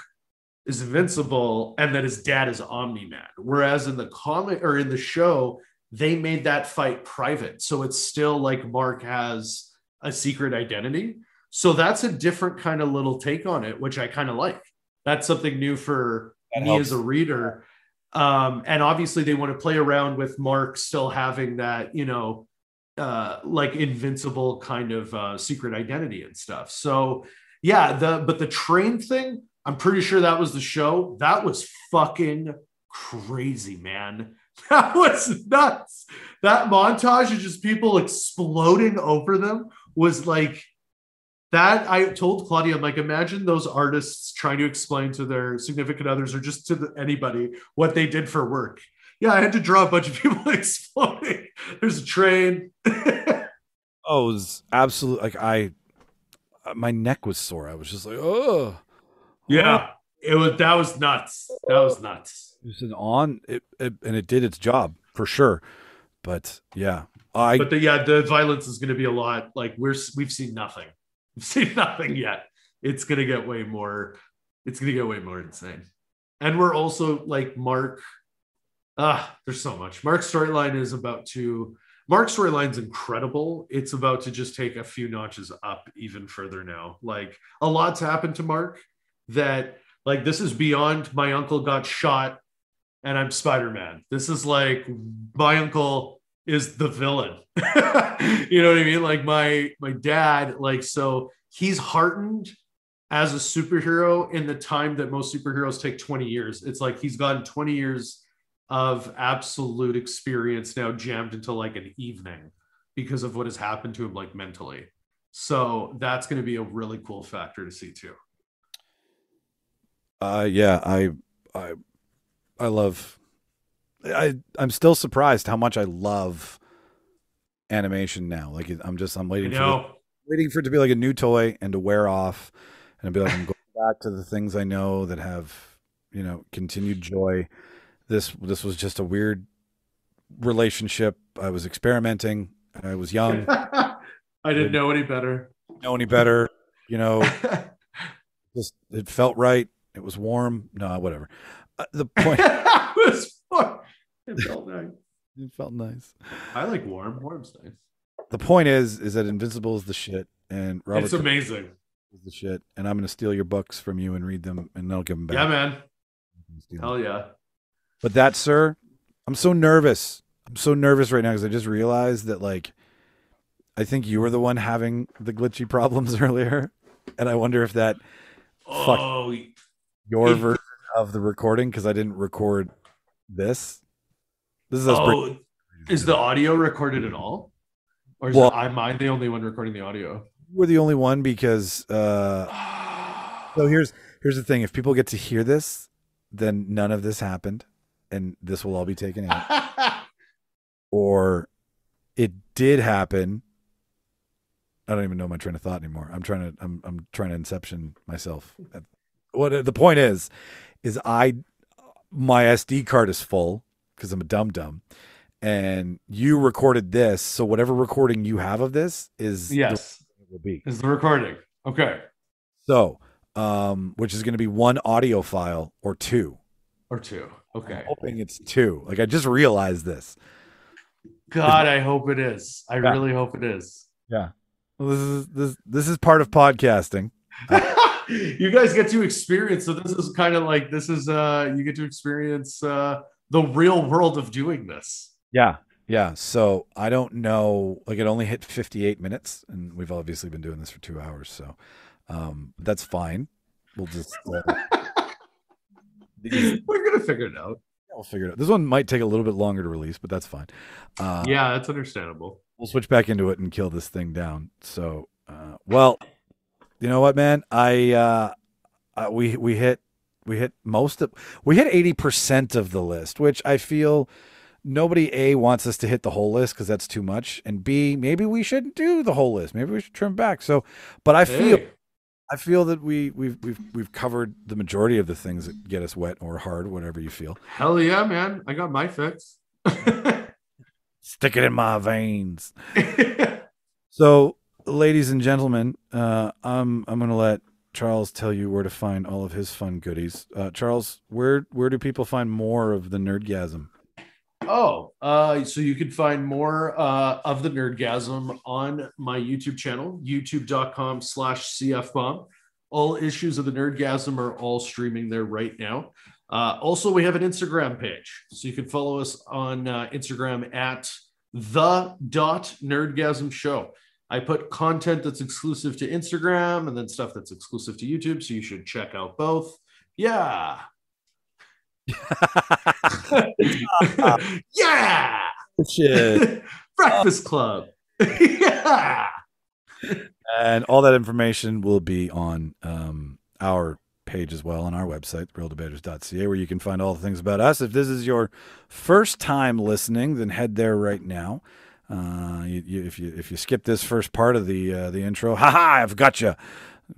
is invincible and that his dad is Omni Man. Whereas in the comic or in the show, they made that fight private. So it's still like Mark has a secret identity. So that's a different kind of little take on it, which I kind of like. That's something new for That me helps. as a reader. Um, and obviously they want to play around with Mark still having that, you know, uh, like invincible kind of uh, secret identity and stuff. So yeah, the but the train thing, I'm pretty sure that was the show. That was fucking crazy, man. [LAUGHS] That was nuts. That montage of just people exploding over them was like that. I told Claudia, I'm like, imagine those artists trying to explain to their significant others or just to the, anybody what they did for work. Yeah, I had to draw a bunch of people [LAUGHS] exploding. There's a train. [LAUGHS] Oh, it was absolute. Like I, my neck was sore. I was just like, oh, yeah, it was that was nuts. That was nuts. It was an on, it, it, and it did its job for sure. But yeah, I but the, yeah, the violence is going to be a lot. Like we're we've seen nothing. [LAUGHS] We've seen nothing yet. It's going to get way more. It's going to get way more insane. And we're also like Mark. Ah, there's so much. Mark's storyline is about to. Mark's storyline's incredible. It's about to just take a few notches up even further now. Like a lot's happened to Mark that like this is beyond my uncle got shot and I'm Spider-Man. This is like my uncle is the villain. [LAUGHS] you know what I mean? Like my my dad, like so he's heartened as a superhero in the time that most superheroes take 20 years. It's like he's gotten 20 years of absolute experience now jammed into like an evening because of what has happened to him like mentally. So that's going to be a really cool factor to see too. Uh, yeah, I, I, I love. I I'm still surprised how much I love animation now. Like I'm just I'm waiting for the, waiting for it to be like a new toy and to wear off, and be like I'm going [LAUGHS] back to the things I know that have you know continued joy. This this was just a weird relationship. I was experimenting. I was young, [LAUGHS] I didn't know any better. know any better. You know, [LAUGHS] just it felt right. It was warm. No, whatever. Uh, the point. was [LAUGHS] It felt nice. it felt nice. I like warm. Warm's nice. The point is, is that Invincible is the shit, and Robert it's amazing. is the shit, and I'm gonna steal your books from you and read them, and I'll give them back. Yeah, man. Them. Hell yeah. But that, sir, I'm so nervous. I'm so nervous right now because I just realized that, like, I think you were the one having the glitchy problems [LAUGHS] earlier, and I wonder if that Fuck. Oh, your version of the recording because I didn't record this. This is oh, is the audio recorded at all? Or is Well- it, am I the only one recording the audio? we're the only one because uh, [SIGHS] So here's here's the thing: if people get to hear this, then none of this happened, and this will all be taken out. [LAUGHS] Or it did happen. I don't even know my train of thought anymore. I'm trying to I'm I'm trying to inception myself. What the point is, is I my SD card is full because I'm a dum dum, and you recorded this. So whatever recording you have of this is yes, will be. is the recording. Okay. So, um, which is going to be one audio file or two. Or two. Okay. I'm hoping it's two. Like I just realized this. God, I hope it is. I Yeah. really hope it is. Yeah. Well, this is this this is part of podcasting. [LAUGHS] you guys get to experience so this is kind of like this is uh you get to experience uh the real world of doing this Yeah. Yeah. So I don't know. Like it only hit 58 minutes, and we've obviously been doing this for two hours. So um, that's fine. We'll just uh, [LAUGHS] we're gonna figure it out we'll figure it out. This one might take a little bit longer to release, but that's fine. Uh, yeah that's understandable we'll switch back into it and kill this thing down. So, uh, well, you know what, man? I uh, uh, we we hit we hit most of we hit eighty percent of the list, which I feel nobody a wants us to hit the whole list because that's too much, and b maybe we shouldn't do the whole list. Maybe we should trim back. So, but I feel Hey, I feel that we we've we've we've covered the majority of the things that get us wet or hard, whatever you feel. Hell yeah, man! I got my fix. [LAUGHS] Stick it in my veins. [LAUGHS] So, ladies and gentlemen, uh, I'm I'm gonna let Charles tell you where to find all of his fun goodies. Uh, Charles, where where do people find more of the Nerdgasm? Oh, uh, so you can find more uh, of the Nerdgasm on my YouTube channel, youtube.com slash cfbomb. All issues of the Nerdgasm are all streaming there right now. Uh, also, we have an Instagram page. So you can follow us on uh, Instagram at the dot nerdgasm show. I put content that's exclusive to Instagram and then stuff that's exclusive to YouTube. So you should check out both. Yeah. [LAUGHS] yeah. Shit. [LAUGHS] Breakfast Club. [LAUGHS] yeah. and all that information will be on um, our page as well on our website, reeldebaters.ca, where you can find all the things about us. If this is your first time listening, then head there right now. Uh, you, you, if you if you skip this first part of the uh, the intro, [LAUGHS] haha, I've got you.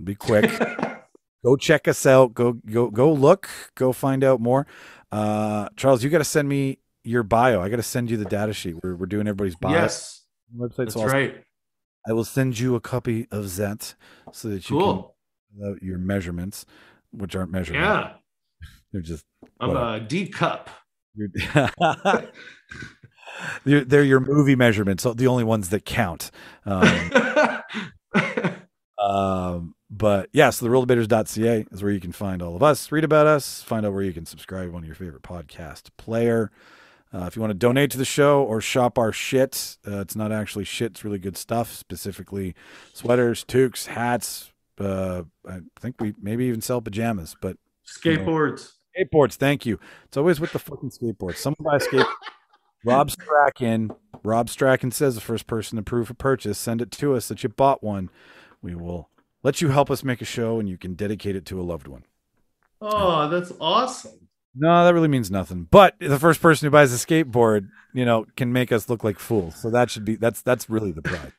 Be quick. [LAUGHS] go check us out. Go go go look. Go find out more. Uh, Charles, you got to send me your bio. I got to send you the data sheet. We're we're doing everybody's bio. Yes. website. That's so I'll- right. I will send you a copy of that so that you Cool. can out your measurements, which aren't measurements. Yeah. [LAUGHS] They're just I'm Whatever. a D cup. They're, they're your movie measurements, so the only ones that count. Um, [LAUGHS] um, but yeah, so the reeldebaters.ca is where you can find all of us, read about us, find out where you can subscribe of your favorite podcast player. Uh, if you want to donate to the show or shop our shit, uh, it's not actually shit. It's really good stuff, specifically sweaters, toques, hats. Uh, I think we maybe even sell pajamas, but Skateboards. skateboards. Thank you. It's always with the fucking skateboards. Someone buy a skate. Rob Strachan. Rob Strachan says the first person to prove a purchase, send it to us that you bought one. We will let you help us make a show, and you can dedicate it to a loved one. Oh, that's awesome. No, that really means nothing. But the first person who buys a skateboard, you know, can make us look like fools. So that should be that's that's really the prize.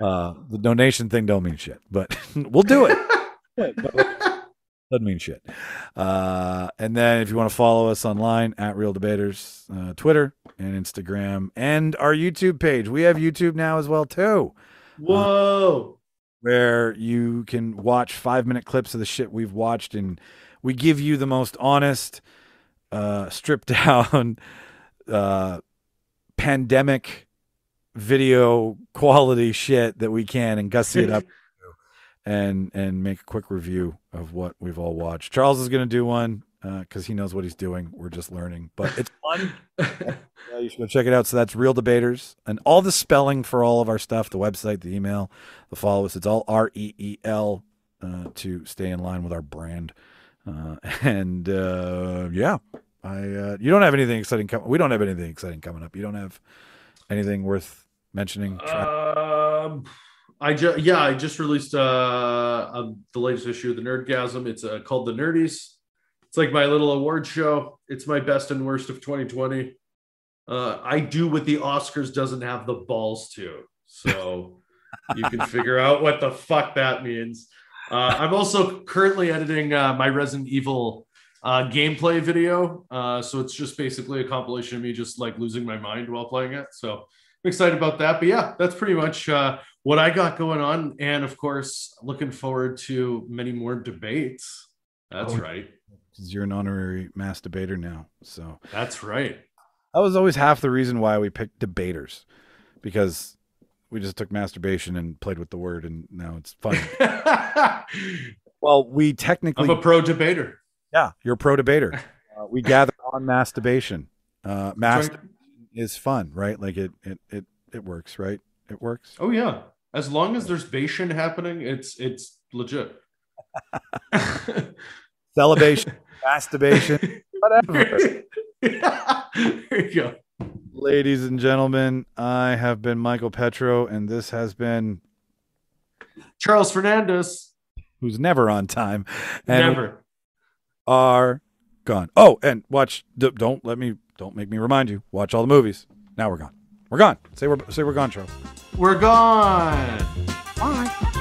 Uh, the donation thing don't mean shit, but [LAUGHS] we'll do it. [LAUGHS] Doesn't mean shit. Uh, and then if you want to follow us online at Reel Debaters, uh, Twitter and Instagram, and our YouTube page. We have YouTube now as well too, Whoa. where you can watch five minute clips of the shit we've watched, and we give you the most honest, uh, stripped [LAUGHS] down, uh, pandemic video quality shit that we can, and gussy it up [LAUGHS] and and make a quick review of what we've all watched. Charles is going to do one because he knows what he's doing. We're just learning, but it's [LAUGHS] fun. Yeah, you should go check it out. So that's Reel Debaters, and all the spelling for all of our stuff, the website, the email, the follow us. It's all R E E L uh, to stay in line with our brand. Uh, [LAUGHS] and uh, yeah, I uh, you don't have anything exciting coming. We don't have anything exciting coming up. You don't have anything worth mentioning. Um, I just yeah, I just released uh, um, the latest issue of the Nerdgasm. It's uh, called the Nerdies. It's like my little award show. It's my best and worst of 2020. Uh, I do what the Oscars doesn't have the balls to. So [LAUGHS] you can figure out what the fuck that means. Uh, I'm also currently editing uh, my Resident Evil uh, gameplay video. Uh, so it's just basically a compilation of me just like losing my mind while playing it. So I'm excited about that. But yeah, that's pretty much uh, what I got going on. And of course, looking forward to many more debates. That's Oh. right. because you're an honorary mass debater now. So That's right. that was always half the reason why we picked debaters, because we just took masturbation and played with the word, and now it's fun. [LAUGHS] well, we technically, I'm a pro debater. yeah, you're a pro debater. [LAUGHS] Uh, we gather on masturbation. Uh, mass Right. is fun, right? Like it, it, it, it works, right? It works. Oh yeah. As long as there's Bashan happening, it's it's legit. [LAUGHS] Celebration, masturbation, whatever. [LAUGHS] there you go. Ladies and gentlemen, I have been Michael Petro, and this has been Charles Fernandez. who's never on time and Never. are gone. Oh, and watch. d- Don't let me. Don't make me remind you. Watch all the movies. Now we're gone. We're gone. Say we're say we're gone, Charles. We're gone. Bye.